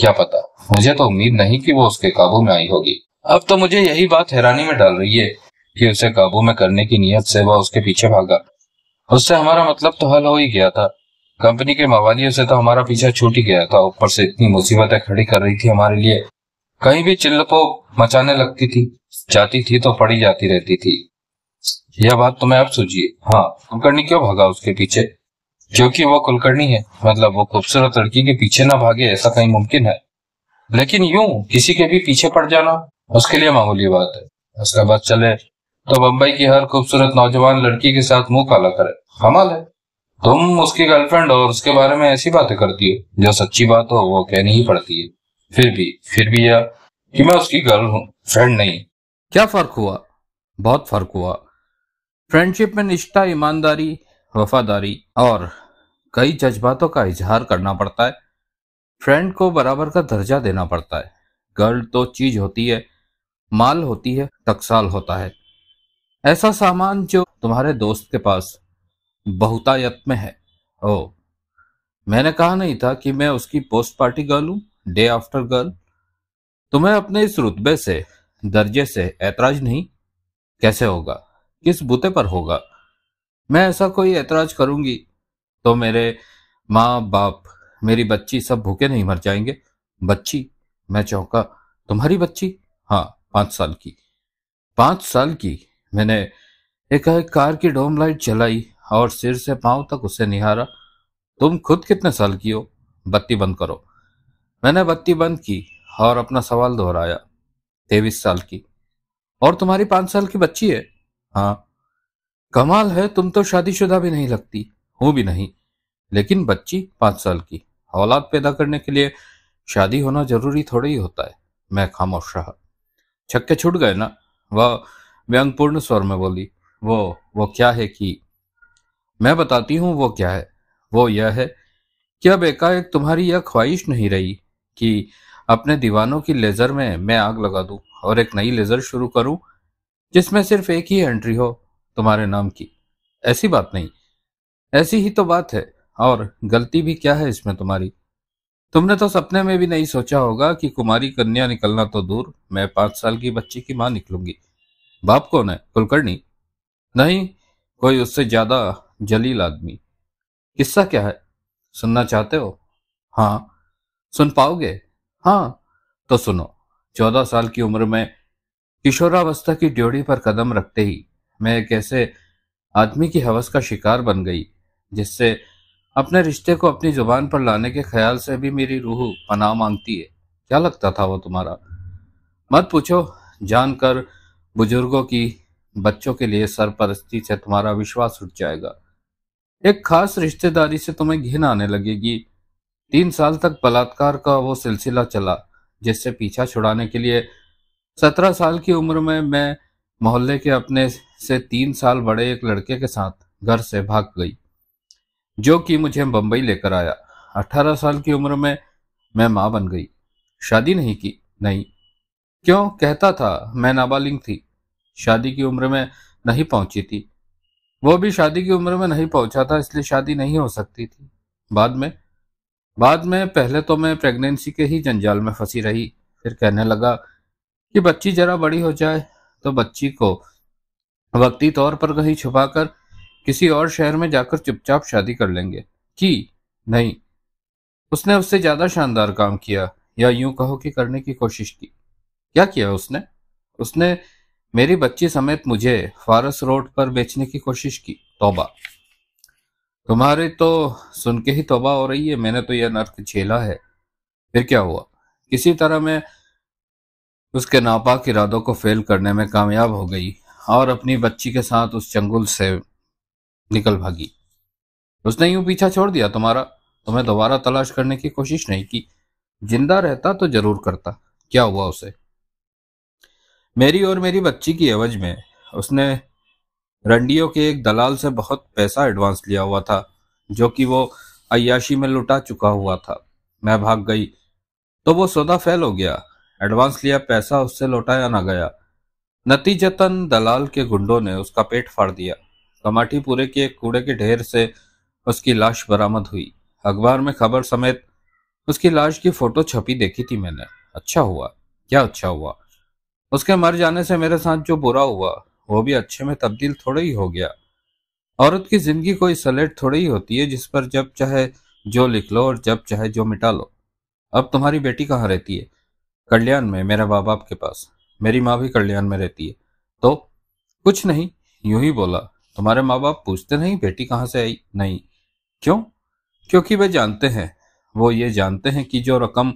क्या पता? मुझे तो उम्मीद नहीं कि वो उसके काबू में आई होगी। अब तो मुझे यही बात हैरानी में डाल रही है कि उसे काबू में करने की नीयत से वह उसके पीछे भागा। उससे हमारा मतलब तो हल हो ही गया था। कंपनी के मवालियों से तो हमारा पीछा छूट ही गया था। ऊपर से इतनी मुसीबतें खड़ी कर रही थी हमारे लिए। कहीं भी चिल्लपो मचाने लगती थी। जाती थी तो पड़ी जाती रहती थी। यह बात तुम्हें अब सूझिए हाँ कुलकर्णी क्यों भागा उसके पीछे? क्योंकि वो कुलकर्णी है। मतलब वो खूबसूरत लड़की के पीछे ना भागे, ऐसा कहीं मुमकिन है। लेकिन यूँ, किसी के भी पीछे पड़ जाना, उसके लिए मामूली बात है। उसका बाद चले तो बम्बई की हर खूबसूरत नौजवान लड़की के साथ मुँह काला करे। कमाल है। तुम उसकी गर्लफ्रेंड और उसके बारे में ऐसी बातें करती हो, जो सच्ची बात हो, वो कहनी ही पड़ती है। फिर भी फिर भी यह कि मैं उसकी गर्ल हूँ फ्रेंड नहीं। क्या फ़र्क हुआ? बहुत फ़र्क हुआ। फ्रेंडशिप में निष्ठा, ईमानदारी, वफादारी और कई जज्बातों का इजहार करना पड़ता है। फ्रेंड को बराबर का दर्जा देना पड़ता है। गर्ल तो चीज़ होती है, माल होती है टकसाल होता है। ऐसा सामान जो तुम्हारे दोस्त के पास बहुतायत में है। ओ मैंने कहा नहीं था कि मैं उसकी पोस्ट पार्टी गर्ल हूँ डे आफ्टर गर्ल तुम्हें अपने इस रुतबे से, दर्जे से ऐतराज नहीं? कैसे होगा? किस बुते पर होगा? मैं ऐसा कोई ऐतराज करूँगी तो मेरे माँ बाप मेरी बच्ची सब भूखे नहीं मर जाएँगे। बच्ची? मैं चौंका, तुम्हारी बच्ची? हाँ पाँच साल की। पाँच साल की? मैंने एक कार की डोम लाइट चलाई और सिर से पाँव तक उसे निहारा। तुम खुद कितने साल की हो? बत्ती बंद करो। मैंने बत्ती बंद की और अपना सवाल दोहराया, तेईस साल की। और तुम्हारी पाँच साल की बच्ची है? हाँ कमाल है, तुम तो शादीशुदा भी नहीं लगती, हूँ भी नहीं। लेकिन बच्ची, पाँच साल की, औलाद पैदा करने के लिए शादी होना ज़रूरी थोड़ा ही होता है। मैं खामोश रहा। छक्के छूट गए ना? वह, व्यंगपूर्ण स्वर में बोली। वो वो क्या है कि मैं बताती हूँ वो क्या है। वो यह है कि अब एकाएक तुम्हारी यह ख्वाहिश नहीं रही कि अपने दीवानों की लेजर में मैं आग लगा दूँ और एक नई लेजर शुरू करूँ जिसमें सिर्फ़ एक ही एंट्री हो, तुम्हारे नाम की। ऐसी बात नहीं। ऐसी ही तो बात है, और गलती भी क्या है इसमें तुम्हारी? तुमने तो सपने में भी नहीं सोचा होगा कि कुमारी कन्या निकलना तो दूर, मैं पाँच साल की बच्ची की माँ निकलूँगी। बाप कौन है? कुलकर्णी? नहीं, कोई उससे ज़्यादा जलील आदमी। किस्सा क्या है? सुनना चाहते हो? हाँ। सुन पाओगे? हाँ। तो सुनो, चौदह साल की उम्र में किशोरावस्था की ड्योढ़ी पर कदम रखते ही मैं एक ऐसे आदमी की हवस का शिकार बन गई, जिससे अपने रिश्ते को अपनी ज़ुबान पर लाने के ख्याल से भी मेरी रूह पनाह मांगती है। क्या लगता था वो तुम्हारा? मत पूछो, जानकर बुज़ुर्गों की, बच्चों के लिए सरपरस्ती से तुम्हारा विश्वास उठ जाएगा। एक खास रिश्तेदारी से तुम्हें घिन आने लगेगी। तीन साल तक बलात्कार का वो सिलसिला चला, जिससे पीछा छुड़ाने के लिए सत्रह साल की उम्र में मैं मोहल्ले के अपने से तीन साल बड़े एक लड़के के साथ घर से भाग गई, जो कि मुझे बंबई लेकर आया। अठारह साल की उम्र में मैं माँ बन गई। शादी नहीं की, नहीं। क्यों? कहता था, मैं नाबालिग थी। शादी की उम्र में नहीं पहुँची थी। वो भी शादी की उम्र में नहीं पहुँचा था, इसलिए शादी नहीं हो सकती थी। बाद में बाद में पहले तो मैं प्रेगनेंसी के ही जंजाल में फंसी रही। फिर कहने लगा कि बच्ची जरा बड़ी हो जाए तो बच्ची को वक्ती तौर पर कहीं छुपाकर किसी और शहर में जाकर चुपचाप शादी कर लेंगे। की नहीं। उसने उससे ज़्यादा शानदार काम किया, या यूँ कहो कि करने की कोशिश की। क्या किया उसने? उसने मेरी बच्ची समेत मुझे फारस रोड पर बेचने की कोशिश की, तोबा। तुम्हारे तो सुन के ही तोबा हो रही है, मैंने तो यह नर्क झेला है। फिर क्या हुआ? किसी तरह मैं उसके नापाक इरादों को फेल करने में कामयाब हो गई और अपनी बच्ची के साथ उस चंगुल से निकल भागी। उसने यूँ पीछा छोड़ दिया, तुम्हारा, तुम्हें दोबारा तलाश करने की कोशिश नहीं की। ज़िंदा रहता तो ज़रूर करता, क्या हुआ उसे? मेरी और मेरी बच्ची की एवज में उसने रंडियों के एक दलाल से बहुत पैसा एडवांस लिया हुआ था, जो कि वो अयाशी में लुटा चुका हुआ था। मैं भाग गई तो वो सौदा फेल हो गया। एडवांस लिया पैसा, उससे लौटाया ना गया। नतीजतन दलाल के गुंडों ने उसका पेट फाड़ दिया। कमाटी पूरे के कूड़े के ढेर से उसकी लाश बरामद हुई। अखबार में खबर समेत उसकी लाश की फ़ोटो छपी देखी थी मैंने। अच्छा हुआ, क्या अच्छा हुआ? उसके मर जाने से मेरे साथ जो बुरा हुआ, वो भी अच्छे में तब्दील थोड़ा ही हो गया। औरत की ज़िंदगी कोई सलेट थोड़ी ही होती है, जिस पर जब चाहे जो लिख लो और जब चाहे जो मिटा लो। अब तुम्हारी बेटी कहाँ रहती है? कल्याण में मेरे माँ बाप के पास, मेरी माँ भी कल्याण में रहती है। तो कुछ नहीं, यूँ ही बोला, तुम्हारे माँ बाप पूछते नहीं, बेटी कहाँ से आई? नहीं। क्यों? क्योंकि वे जानते हैं, वो ये जानते हैं कि जो रकम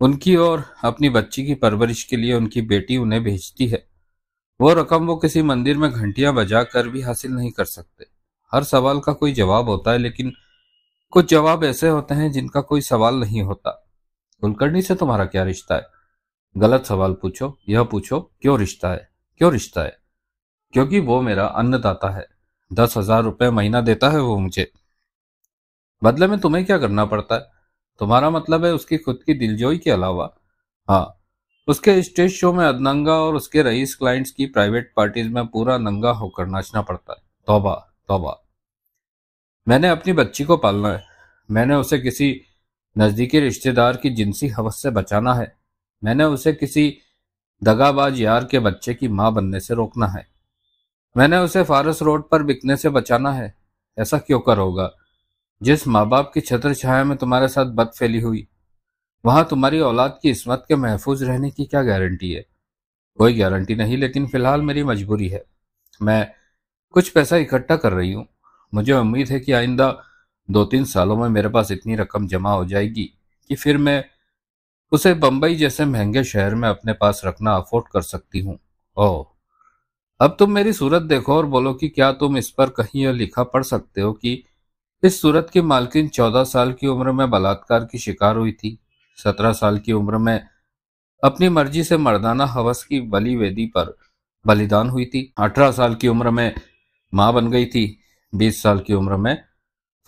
उनकी और अपनी बच्ची की परवरिश के लिए उनकी बेटी उन्हें भेजती है, वो रकम वो किसी मंदिर में घंटियाँ बजा कर भी हासिल नहीं कर सकते। हर सवाल का कोई जवाब होता है, लेकिन कुछ जवाब ऐसे होते हैं जिनका कोई सवाल नहीं होता। कुलकर्णी से तुम्हारा क्या रिश्ता है? गलत सवाल पूछो, यह पूछो, क्यों रिश्ता है? क्यों रिश्ता है? क्योंकि वो मेरा अन्नदाता है। दस हज़ार रुपये महीना देता है वो मुझे। बदले में तुम्हें क्या करना पड़ता है? तुम्हारा मतलब है उसकी खुद की दिलजोई के अलावा। हाँ उसके स्टेज शो में अदनंगा और उसके रईस क्लाइंट्स की प्राइवेट पार्टीज़ में पूरा नंगा होकर नाचना पड़ता है। तोबा तोबा। मैंने अपनी बच्ची को पालना है। मैंने उसे किसी नजदीकी रिश्तेदार की जिनसी हवस से बचाना है, मैंने उसे किसी दगाबाज यार के बच्चे की माँ बनने से रोकना है। मैंने उसे फारस रोड पर बिकने से बचाना है, ऐसा क्यों कर होगा जिस माँ बाप की छत्र छाया में तुम्हारे साथ बद फैली हुई, वहाँ तुम्हारी औलाद की इसमत के महफूज रहने की क्या गारंटी है? कोई गारंटी नहीं, लेकिन फ़िलहाल मेरी मजबूरी है। मैं कुछ पैसा इकट्ठा कर रही हूँ। मुझे उम्मीद है कि आइंदा दो तीन सालों में मेरे पास इतनी रकम जमा हो जाएगी कि फिर मैं उसे बंबई जैसे महँगे शहर में अपने पास रखना अफोर्ड कर सकती हूँ। ओह, अब तुम मेरी सूरत देखो और बोलो कि क्या तुम इस पर कहीं यह लिखा पढ़ सकते हो कि इस सूरत की मालकिन चौदह साल की उम्र में बलात्कार की शिकार हुई थी। सत्रह साल की उम्र में अपनी मर्ज़ी से मर्दाना हवस की बलि वेदी पर बलिदान हुई थी। अठारह साल की उम्र में माँ बन गई थी। बीस साल की उम्र में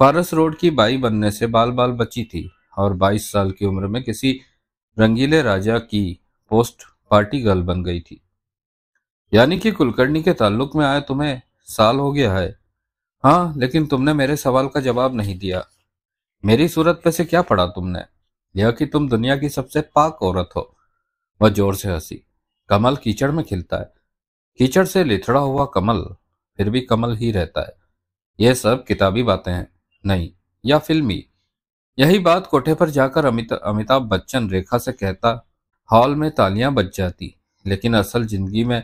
फारस रोड की बाई बनने से बाल बाल बची थी और बाईस साल की उम्र में किसी रंगीले राजा की पोस्ट पार्टी गर्ल बन गई थी। यानी कि कुलकर्णी के ताल्लुक में आए तुम्हें साल हो गया है। हाँ लेकिन तुमने मेरे सवाल का जवाब नहीं दिया। मेरी सूरत पे से क्या पढ़ा तुमने? यह कि तुम दुनिया की सबसे पाक औरत हो। वह ज़ोर से हँसी। कमल कीचड़ में खिलता है। कीचड़ से लिथड़ा हुआ कमल फिर भी कमल ही रहता है। यह सब किताबी बातें हैं। नहीं या फिल्मी। यही बात कोठे पर जाकर अमित, अमिताभ बच्चन रेखा से कहता हॉल में तालियाँ बज जाती लेकिन असल ज़िंदगी में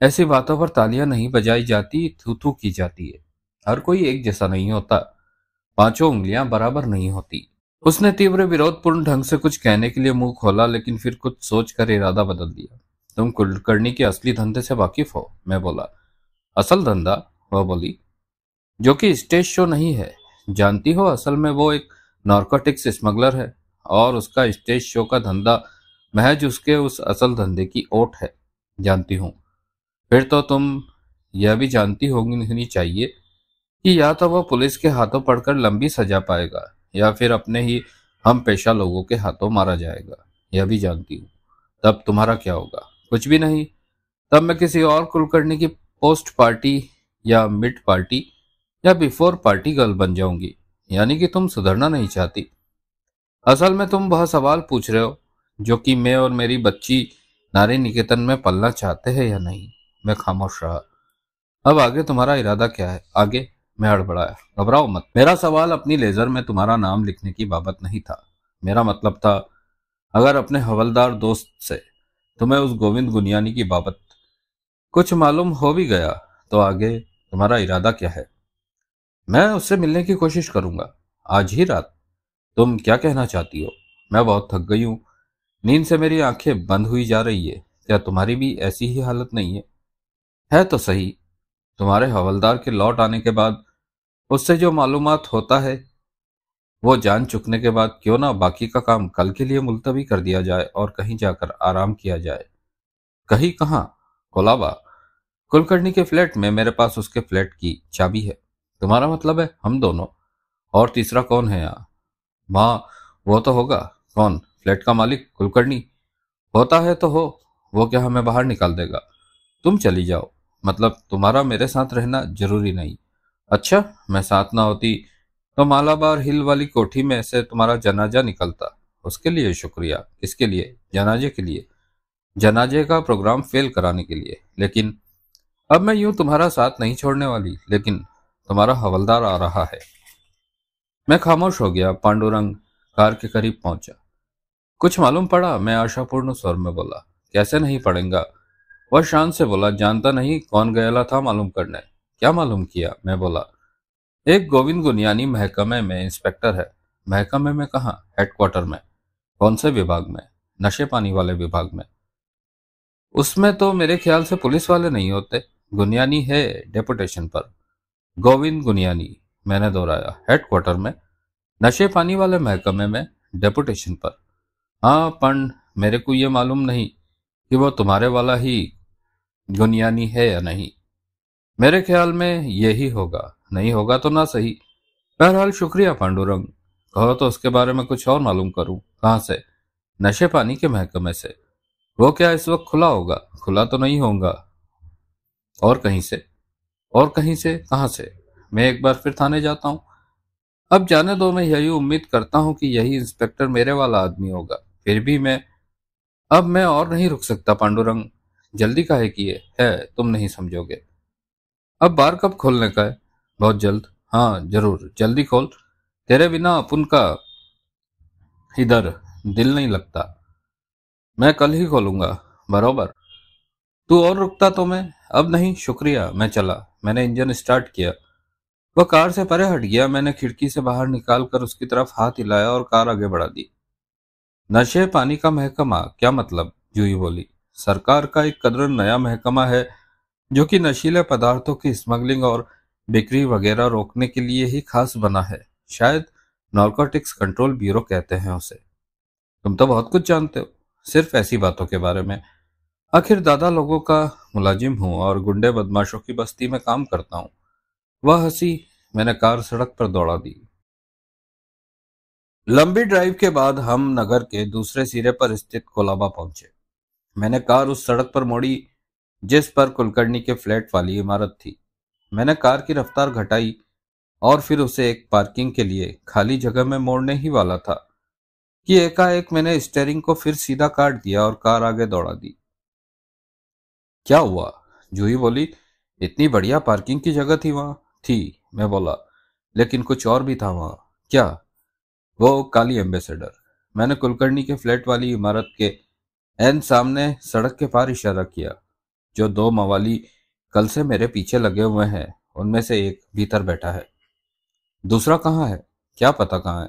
ऐसी बातों पर तालियाँ नहीं बजाई जाती थू थू की जाती है। हर कोई एक जैसा नहीं होता। पाँचों उंगलियाँ बराबर नहीं होती। उसने तीव्र विरोधपूर्ण ढंग से कुछ कहने के लिए मुँह खोला लेकिन फिर कुछ सोचकर इरादा बदल दिया। तुम कुलकर्णी के असली धंधे से वाकिफ हो? मैं बोला। असल धंधा? वह बोली। जो कि स्टेज शो नहीं है। जानती हो, असल में वो एक नार्कोटिक्स स्मगलर है और उसका स्टेज शो का धंधा महज उसके उस असल धंधे की ओट है। जानती हूँ। फिर तो तुम यह भी जानती होगी चाहिए कि या तो वह पुलिस के हाथों पड़कर लंबी सजा पाएगा या फिर अपने ही हम पेशा लोगों के हाथों मारा जाएगा, यह भी जानती हूँ। तब तुम्हारा क्या होगा? कुछ भी नहीं। तब मैं किसी और कुलकर्णी की पोस्ट पार्टी या मिड पार्टी या बिफोर पार्टी गर्ल बन जाऊँगी, यानी कि तुम सुधरना नहीं चाहती। असल में तुम वह सवाल पूछ रहे हो, जो कि मैं और मेरी बच्ची नारी निकेतन में पलना चाहते हैं या नहीं। मैं खामोश रहा। अब आगे तुम्हारा इरादा क्या है? आगे मैं हड़बड़ाया। घबराओ मत। मेरा सवाल अपनी लेजर में तुम्हारा नाम लिखने की बाबत नहीं था। मेरा मतलब था, अगर अपने हवलदार दोस्त से तुम्हें उस गोविंद गुनियानी की बाबत कुछ मालूम हो भी गया तो आगे तुम्हारा इरादा क्या है? मैं उससे मिलने की कोशिश करूँगा। आज ही रात। तुम क्या कहना चाहती हो? मैं बहुत थक गई हूँ। नींद से मेरी आँखें बंद हुई जा रही है। क्या तुम्हारी भी ऐसी ही हालत नहीं है? है तो सही। तुम्हारे हवलदार के लौट आने के बाद उससे जो मालूम होता है, वो जान चुकने के बाद क्यों ना बाकी का काम कल के लिए मुलतवी कर दिया जाए और कहीं जाकर आराम किया जाए। कहीं कहा? कोलाबा। कुलकर्णी के फ्लैट में मेरे पास उसके फ्लैट की चाबी है। तुम्हारा मतलब है हम दोनों? और तीसरा कौन है यहाँ? माँ, वो तो होगा। कौन? फ्लैट का मालिक? कुलकर्णी? होता है तो हो। वो क्या हमें बाहर निकाल देगा? तुम चली जाओ। मतलब तुम्हारा मेरे साथ रहना ज़रूरी नहीं। अच्छा मैं साथ ना होती तो मालाबार हिल वाली कोठी में से तुम्हारा जनाजा निकलता। उसके लिए शुक्रिया। किसके लिए? जनाजे के लिए। जनाजे का प्रोग्राम फेल कराने के लिए। लेकिन अब मैं यूँ तुम्हारा साथ नहीं छोड़ने वाली। लेकिन तुम्हारा हवलदार आ रहा है। मैं खामोश हो गया, पांडुरंग कार के करीब पहुँचा। कुछ मालूम पड़ा, मैं आशापूर्ण स्वर में बोला, कैसे नहीं पड़ेगा? वह शान से बोला, जानता नहीं कौन गया था मालूम करने। क्या मालूम किया? मैं बोला, एक गोविंद गुनियानी महकमे में इंस्पेक्टर है। महकमे में कहा? हेडक्वार्टर में। कौन से विभाग में? नशे पानी वाले विभाग में। उसमें तो मेरे ख्याल से पुलिस वाले नहीं होते। गुनियानी है डेपुटेशन पर। गोविंद गुनियानी, मैंने दोहराया हेडक्वार्टर में, नशे पानी वाले महकमे में डेपुटेशन पर। हाँ पण, मेरे को ये मालूम नहीं कि वो तुम्हारे वाला ही गुनियानी है या नहीं। मेरे ख्याल में यही होगा, नहीं होगा तो ना सही। बहरहाल, शुक्रिया पांडुरंग। कहो तो उसके बारे में कुछ और मालूम करूँ, कहाँ से? नशे पानी के महकमे से। वो क्या इस वक्त खुला होगा? खुला तो नहीं होगा और कहीं से? और कहीं से? कहाँ से? मैं एक बार फिर थाने जाता हूँ। अब जाने दो, मैं यही उम्मीद करता हूँ कि यही इंस्पेक्टर मेरे वाला आदमी होगा। फिर भी मैं, अब मैं और नहीं रुक सकता पांडुरंग। जल्दी काहे किए है है, तुम नहीं समझोगे। अब बार कब खोलने का है? बहुत जल्द। हाँ ज़रूर। जल्दी खोल। तेरे बिना अपन का इधर दिल नहीं लगता। मैं कल ही खोलूँगा। बरोबर। तू और रुकता तो मैं? अब नहीं, शुक्रिया, मैं चला। मैंने इंजन स्टार्ट किया। वह कार से परे हट गया। मैंने खिड़की से बाहर निकाल कर उसकी तरफ़ हाथ हिलाया और कार आगे बढ़ा दी। नशे, पानी का महकमा, क्या मतलब? जूही बोली। सरकार का एक कदर नया महकमा है, जो कि नशीले पदार्थों की स्मगलिंग और बिक्री वगैरह रोकने के लिए ही खास बना है। शायद नॉर्कोटिक्स कंट्रोल ब्यूरो कहते हैं उसे। तुम तो बहुत कुछ जानते हो, सिर्फ़ ऐसी बातों के बारे में। आखिर दादा लोगों का मुलाजिम हूँ और गुंडे बदमाशों की बस्ती में काम करता हूँ। वह हँसी, मैंने कार सड़क पर दौड़ा दी। लंबी ड्राइव के बाद हम नगर के दूसरे सिरे पर स्थित कोलाबा पहुँचे। मैंने कार उस सड़क पर मोड़ी, जिस पर कुलकर्णी के फ्लैट वाली इमारत थी। मैंने कार की रफ्तार घटाई और फिर उसे एक पार्किंग के लिए खाली जगह में मोड़ने ही वाला था। कि एकाएक मैंने स्टेयरिंग को फिर सीधा काट दिया और कार आगे दौड़ा दी। क्या हुआ? जूही बोली, इतनी बढ़िया पार्किंग की जगह थी वहाँ? थी, मैं बोला, लेकिन कुछ और भी था वहाँ। क्या? वो काली एम्बेसडर मैंने कुलकर्णी के फ्लैट वाली इमारत के एन सामने सड़क के पार इशारा किया, जो दो मवाली कल से मेरे पीछे लगे हुए हैं। उनमें से एक भीतर बैठा है। दूसरा कहाँ है? क्या पता कहाँ है?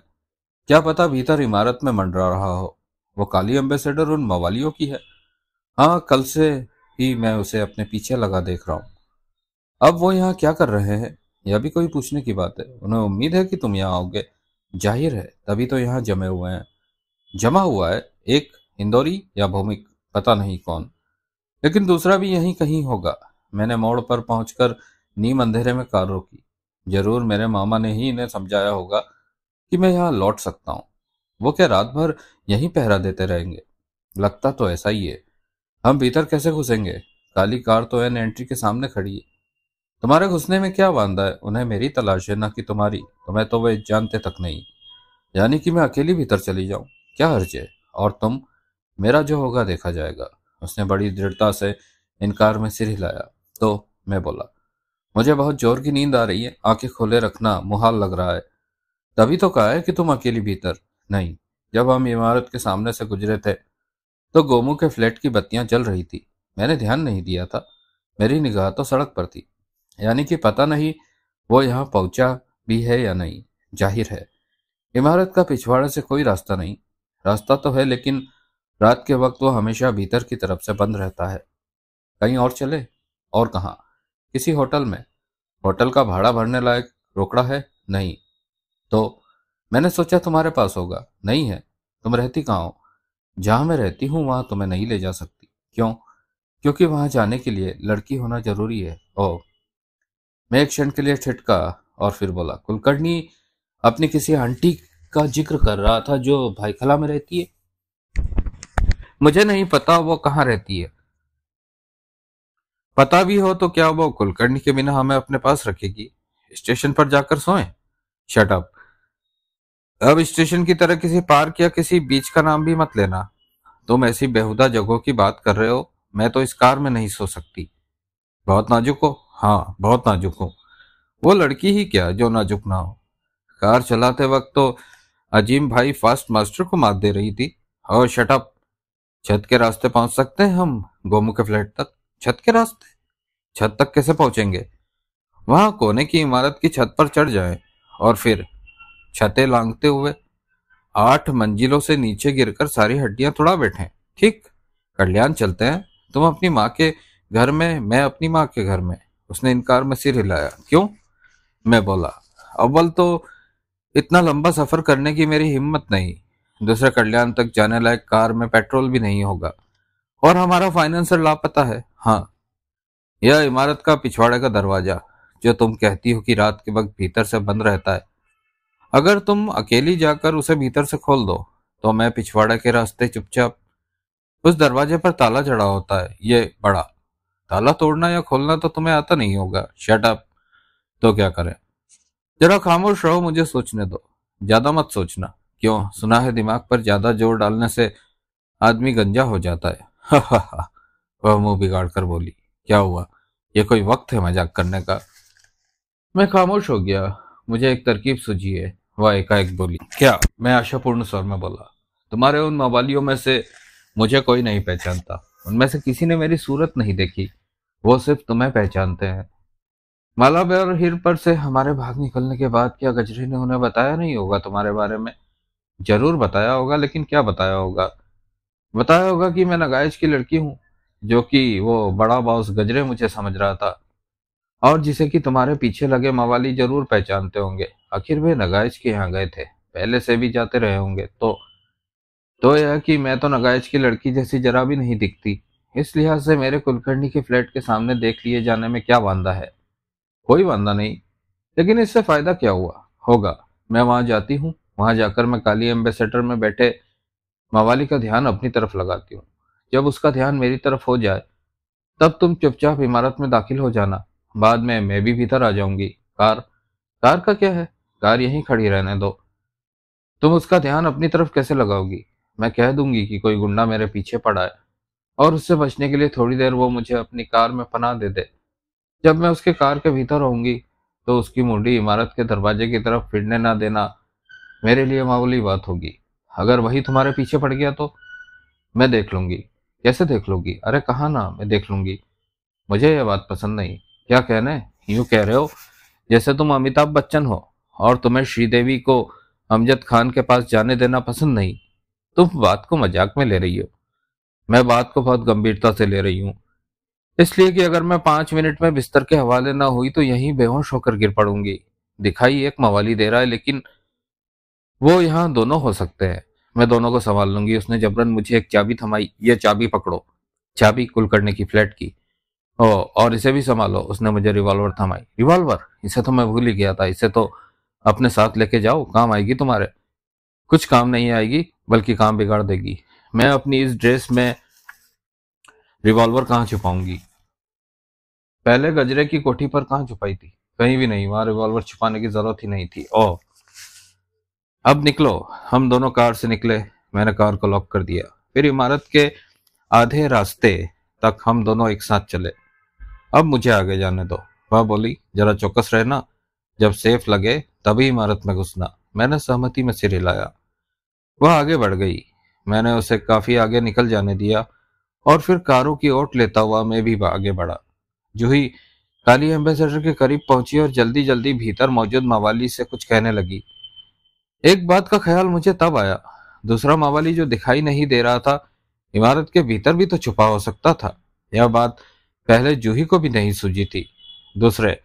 क्या पता भीतर इमारत में मंडरा रहा हो? वो काली एम्बेसडर उन मवालियों की है? हाँ कल से ही मैं उसे अपने पीछे लगा देख रहा हूँ। अब वो यहाँ क्या कर रहे हैं? यह भी कोई पूछने की बात है। उन्हें उम्मीद है कि तुम यहाँ आओगे। ज़ाहिर है, तभी तो यहाँ जमे हुए हैं। जमा हुआ है? एक इंदौरी या भौमिक? पता नहीं कौन। लेकिन दूसरा भी यहीं कहीं होगा। मैंने मोड़ पर पहुंचकर नीम अंधेरे में कार रोकी ज़रूर मेरे मामा ने ही इन्हें समझाया होगा कि मैं यहाँ लौट सकता हूँ। वो क्या रात भर यहीं पहरा देते रहेंगे? लगता तो ऐसा ही है। हम भीतर कैसे घुसेंगे? काली कार तो एन एंट्री के सामने खड़ी है। तुम्हारे घुसने में क्या वादा है? उन्हें मेरी तलाश है, ना कि तुम्हारी। तुम्हें तो वे जानते तक नहीं। यानी कि मैं अकेली भीतर चली जाऊँ। क्या हर्ज है? और तुम? मेरा जो होगा देखा जाएगा। उसने बड़ी दृढ़ता से इनकार में सिर हिलाया। तो मैं बोला, मुझे बहुत ज़ोर की नींद आ रही है। आँखें खोले रखना मुहाल लग रहा है। तभी तो कहा है कि तुम अकेली भीतर। नहीं, जब हम इमारत के सामने से गुजरे थे तो गोमू के फ्लैट की बत्तियाँ जल रही थी। मैंने ध्यान नहीं दिया था। मेरी निगाह तो सड़क पर थी। यानी कि पता नहीं वो यहाँ पहुँचा भी है या नहीं। ज़ाहिर है, इमारत का पिछवाड़े से कोई रास्ता नहीं। रास्ता तो है, लेकिन रात के वक्त वो हमेशा भीतर की तरफ़ से बंद रहता है। कहीं और चले? और कहा? किसी होटल में? होटल का भाड़ा भरने लायक रोकड़ा है? नहीं। तो मैंने सोचा तुम्हारे पास होगा। नहीं है। तुम रहती कहाँ हो? जहाँ मैं रहती हूँ, वहाँ तुम्हें नहीं ले जा सकती। क्यों? क्योंकि वहाँ जाने के लिए लड़की होना ज़रूरी है। ओ मैं एक क्षण के लिए छिटका और फिर बोला, कुलकर्णी, अपनी किसी आंटी का ज़िक्र कर रहा था जो भाईखला में रहती है? मुझे नहीं पता वो कहाँ रहती है। पता भी हो तो क्या वो कुलकर्णी के बिना हमें अपने पास रखेगी? स्टेशन पर जाकर सोए? शटअप अब स्टेशन की तरह किसी पार्क या किसी बीच का नाम भी मत लेना। तुम ऐसी बेहुदा जगहों की बात कर रहे हो, मैं तो इस कार में नहीं सो सकती। बहुत नाजुक हो? हाँ बहुत नाजुक हो। वो लड़की ही क्या जो नाजुक ना हो? कार चलाते वक्त तो अजीम भाई फास्ट मास्टर को मात दे रही थी। और शटअप छत के रास्ते पहुँच सकते हैं हम गोमू के फ्लैट तक? छत के रास्ते? छत तक कैसे पहुँचेंगे? वहाँ कोने की इमारत की छत पर चढ़ जाए, और फिर छतें लांगते हुए आठ मंजिलों से नीचे गिरकर सारी हड्डियाँ थोड़ा बैठे। ठीक? कल्याण, चलते हैं। तुम अपनी माँ के घर में, मैं अपनी माँ के घर में। उसने इनकार में सिर हिलाया। क्यों? मैं बोला, अव्वल तो इतना लंबा सफ़र करने की मेरी हिम्मत नहीं। दूसरे कल्याण तक जाने लायक कार में पेट्रोल भी नहीं होगा। और हमारा फाइनेंसर लापता है। हाँ। यह इमारत का पिछवाड़े का दरवाज़ा, जो तुम कहती हो कि रात के वक्त भीतर से बंद रहता है। अगर तुम अकेली जाकर उसे भीतर से खोल दो तो मैं पिछवाड़ा के रास्ते चुपचाप, उस दरवाजे पर ताला चढ़ा होता है, ये बड़ा। ताला तोड़ना या खोलना तो तुम्हें आता नहीं होगा। शट अप तो क्या करें? जरा खामोश रहो, मुझे सोचने दो। ज़्यादा मत सोचना। क्यों? सुना है दिमाग पर ज़्यादा ज़ोर डालने से आदमी गंजा हो जाता है। वह मुँह बिगाड़ कर बोली, क्या हुआ? ये कोई वक्त है मज़ाक करने का? मैं खामोश हो गया। मुझे एक तरकीब सूझी है वह एकाएक बोली, क्या? मैं आशापूर्ण स्वर में बोला, तुम्हारे उन मवालियों में से मुझे कोई नहीं पहचानता। उनमें से किसी ने मेरी सूरत नहीं देखी। वो सिर्फ़ तुम्हें पहचानते हैं। मालाबे और हिर पर से हमारे भाग निकलने के बाद क्या गजरी ने उन्हें बताया नहीं होगा तुम्हारे बारे में? ज़रूर बताया होगा, लेकिन क्या बताया होगा? बताया होगा कि मैं नगाइश की लड़की हूँ, जो कि वो बड़ा बॉस गजरे मुझे समझ रहा था। और जिसे कि तुम्हारे पीछे लगे मवाली ज़रूर पहचानते होंगे। आखिर वे नगाइश के यहाँ गए थे। पहले से भी जाते रहे होंगे। तो तो यह कि मैं तो नगाइश की लड़की जैसी जरा भी नहीं दिखती। इस लिहाज से मेरे कुलकर्णी के फ्लैट के सामने देख लिए जाने में क्या वादा है? कोई वादा नहीं। लेकिन इससे फ़ायदा क्या हुआ? होगा। मैं वहाँ जाती हूँ। वहाँ जाकर मैं काली एम्बेसडर में बैठे मवाली का ध्यान अपनी तरफ़ लगाती हूँ। जब उसका ध्यान मेरी तरफ़ हो जाए, तब तुम चुपचाप इमारत में दाखिल हो जाना। बाद में मैं भी भीतर आ जाऊँगी। कार कार का क्या है? कार यहीं खड़ी रहने दो। तुम उसका ध्यान अपनी तरफ़ कैसे लगाओगी? मैं कह दूँगी कि कोई गुंडा मेरे पीछे पड़ा है, और उससे बचने के लिए थोड़ी देर वो मुझे अपनी कार में पनाह दे दे। जब मैं उसके कार के भीतर होंगी तो उसकी मुंडी इमारत के दरवाजे की तरफ़ फिरने ना देना मेरे लिए मामूली बात होगी। अगर वही तुम्हारे पीछे पड़ गया तो मैं देख लूँगी। कैसे देख लूँगी? अरे कहा ना, मैं देख लूँगी। मुझे यह बात पसंद नहीं। क्या कहने यूँ कह रहे हो, जैसे तुम अमिताभ बच्चन हो और तुम्हें श्रीदेवी को अमजद खान के पास जाने देना पसंद नहीं, तुम बात को मज़ाक में ले रही हो। मैं बात को बहुत गंभीरता से ले रही हूँ। इसलिए कि अगर मैं पाँच मिनट में बिस्तर के हवाले ना हुई तो यहीं बेहोश होकर गिर पड़ूँगी। दिखाई एक मवाली दे रहा है, लेकिन वो यहाँ दोनों हो सकते हैं। मैं दोनों को संभाल लूँगी। उसने जबरन मुझे एक चाबी थमाई ये चाबी पकड़ो। चाबी कुलकर्णी की, फ्लैट की। ओ, और इसे भी संभालो, उसने मुझे रिवॉल्वर थमाई। रिवॉल्वर इसे तो मैं भूल ही गया था, इसे तो अपने साथ लेके जाओ, काम आएगी तुम्हारे। कुछ काम नहीं आएगी, बल्कि काम बिगाड़ देगी। मैं अपनी इस ड्रेस में रिवॉल्वर कहाँ छुपाऊँगी? पहले गजरे की कोठी पर कहाँ छुपाई थी? कहीं भी नहीं, वहाँ रिवॉल्वर छुपाने की ज़रूरत ही नहीं थी। ओ, अब निकलो। हम दोनों कार से निकले, मैंने कार को लॉक कर दिया। फिर इमारत के आधे रास्ते तक हम दोनों एक साथ चले। अब मुझे आगे जाने दो। वह बोली, जरा चौकस रहना। जब सेफ़ लगे, तभी इमारत में घुसना। मैंने सहमति में सिर हिलाया। वह आगे बढ़ गई। मैंने उसे काफ़ी आगे निकल जाने दिया और फिर कारों की ओट लेता हुआ मैं भी आगे बढ़ा। जूही काली एम्बेसडर के करीब पहुँची और जल्दी जल्दी भीतर मौजूद मावाली से कुछ कहने लगी। एक बात का ख्याल मुझे तब आया। दूसरा मावाली जो दिखाई नहीं दे रहा था, इमारत के भीतर भी तो छुपा हो सकता था। यह बात पहले जूही को भी नहीं सूझी थी। दूसरे,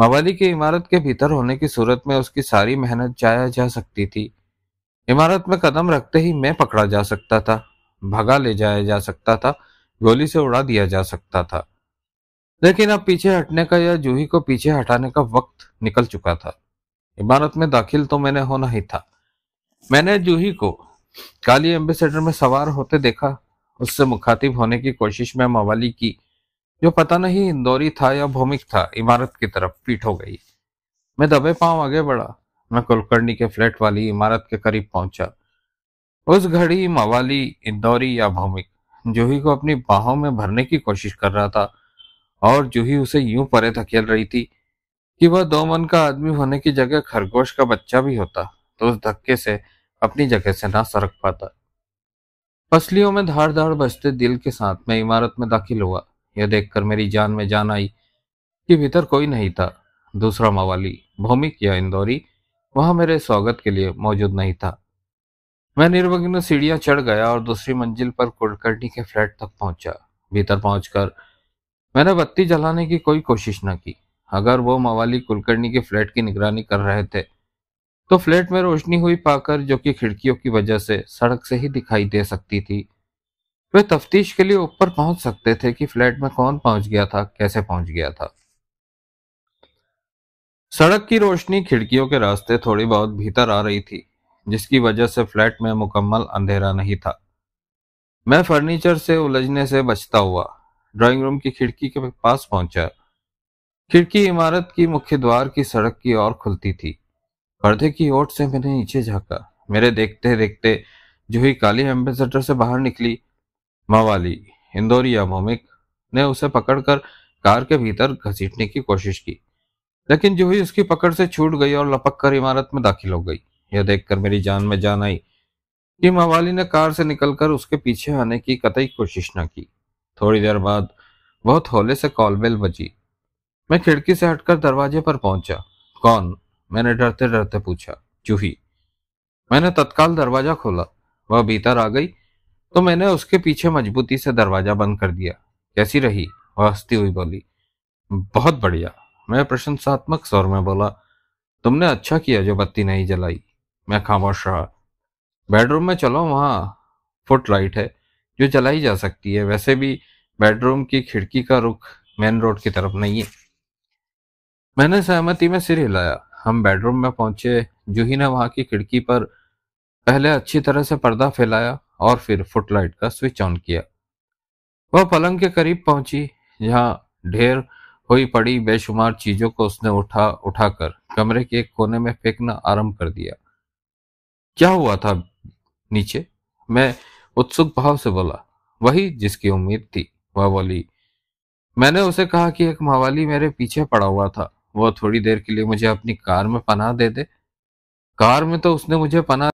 मवाली की इमारत के भीतर होने की सूरत में उसकी सारी मेहनत जाया जा सकती थी। इमारत में कदम रखते ही मैं पकड़ा जा सकता था, भगा ले जाया जा सकता था, गोली से उड़ा दिया जा सकता था। लेकिन अब पीछे हटने का या जूही को पीछे हटाने का वक्त निकल चुका था। इमारत में दाखिल तो मैंने होना ही था। मैंने जूही को काली एम्बेसडर में सवार होते देखा। उससे मुखातिब होने की कोशिश में मवाली की जो पता नहीं इंदौरी था या भौमिक था, इमारत की तरफ़ पीठ हो गई। मैं दबे पाँव आगे बढ़ा, मैं कुलकर्णी के फ्लैट वाली इमारत के करीब पहुँचा। उस घड़ी मवाली, इंदौरी या भौमिक, जूही को अपनी बाहों में भरने की कोशिश कर रहा था, और जूही उसे यूँ परे धकेल रही थी कि वह दो मन का आदमी होने की जगह खरगोश का बच्चा भी होता तो उस धक्के से अपनी जगह से ना सरक पाता। पसलियों में धार धार बजते दिल के साथ मैं इमारत में दाखिल हुआ। यह देखकर मेरी जान में जान आई कि भीतर कोई नहीं था। दूसरा मवाली, भौमिक या इंदौरी, वहाँ मेरे स्वागत के लिए मौजूद नहीं था। मैं निर्विघ्न सीढ़ियाँ चढ़ गया और दूसरी मंजिल पर कुलकर्णी के फ्लैट तक पहुँचा। भीतर पहुंचकर मैंने बत्ती जलाने की कोई कोशिश न की। अगर वो मवाली कुलकर्णी के फ्लैट की निगरानी कर रहे थे तो फ्लैट में रोशनी हुई पाकर जो कि खिड़कियों की वजह से सड़क से ही दिखाई दे सकती थी। वे तफ्तीश के लिए ऊपर पहुँच सकते थे कि फ्लैट में कौन पहुँच गया था, कैसे पहुँच गया था। सड़क की रोशनी खिड़कियों के रास्ते थोड़ी बहुत भीतर आ रही थी, जिसकी वजह से फ्लैट में मुकम्मल अंधेरा नहीं था। मैं फर्नीचर से उलझने से बचता हुआ ड्राइंग रूम की खिड़की के पास पहुँचा। खिड़की इमारत की मुख्य द्वार की सड़क की ओर खुलती थी। पर्दे की ओट से मैंने नीचे झांका। मेरे देखते देखते जूही काली एम्बेसडर से बाहर निकली। मवाली इंदौरिया मोमिक ने उसे पकड़कर कार के भीतर घसीटने की कोशिश की। लेकिन जूही उसकी पकड़ से छूट गई और लपक कर इमारत में दाखिल हो गई, यह देखकर मेरी जान में जान आई कि मवाली ने कार से निकलकर उसके पीछे आने की कतई कोशिश न की। थोड़ी देर बाद बहुत होले से कॉल बेल बजी। मैं खिड़की से हटकर दरवाजे पर पहुँचा। कौन? मैंने डरते डरते पूछा। जूही। मैंने तत्काल दरवाज़ा खोला। वह भीतर आ गई तो मैंने उसके पीछे मजबूती से दरवाज़ा बंद कर दिया। कैसी रही? वह हंसती हुई बोली, बहुत बढ़िया। मैं प्रशंसात्मक स्वर में बोला, तुमने अच्छा किया जो बत्ती नहीं जलाई। मैं खामोश रहा। बेडरूम में चलो, वहाँ फुट लाइट है। जो जलाई जा सकती है। वैसे भी बेडरूम की खिड़की का रुख मेन रोड की तरफ़ नहीं है। मैंने सहमति में सिर हिलाया। हम बेडरूम में पहुँचे। जूही ने वहाँ की खिड़की पर पहले अच्छी तरह से पर्दा फैलाया। और फिर फुटलाइट का स्विच ऑन किया। वह पलंग के करीब पहुँची, जहाँ ढेर हुई पड़ी बेशुमार चीज़ों को उसने उठा, उठाकर कमरे के एक कोने में फेंकना आरंभ कर दिया। क्या हुआ था नीचे? मैं उत्सुक भाव से बोला। वही जिसकी उम्मीद थी, वह बोली। मैंने उसे कहा कि एक मावाली मेरे पीछे पड़ा हुआ था। वो थोड़ी देर के लिए मुझे अपनी कार में पनाह दे दे। कार में तो उसने मुझे पनाह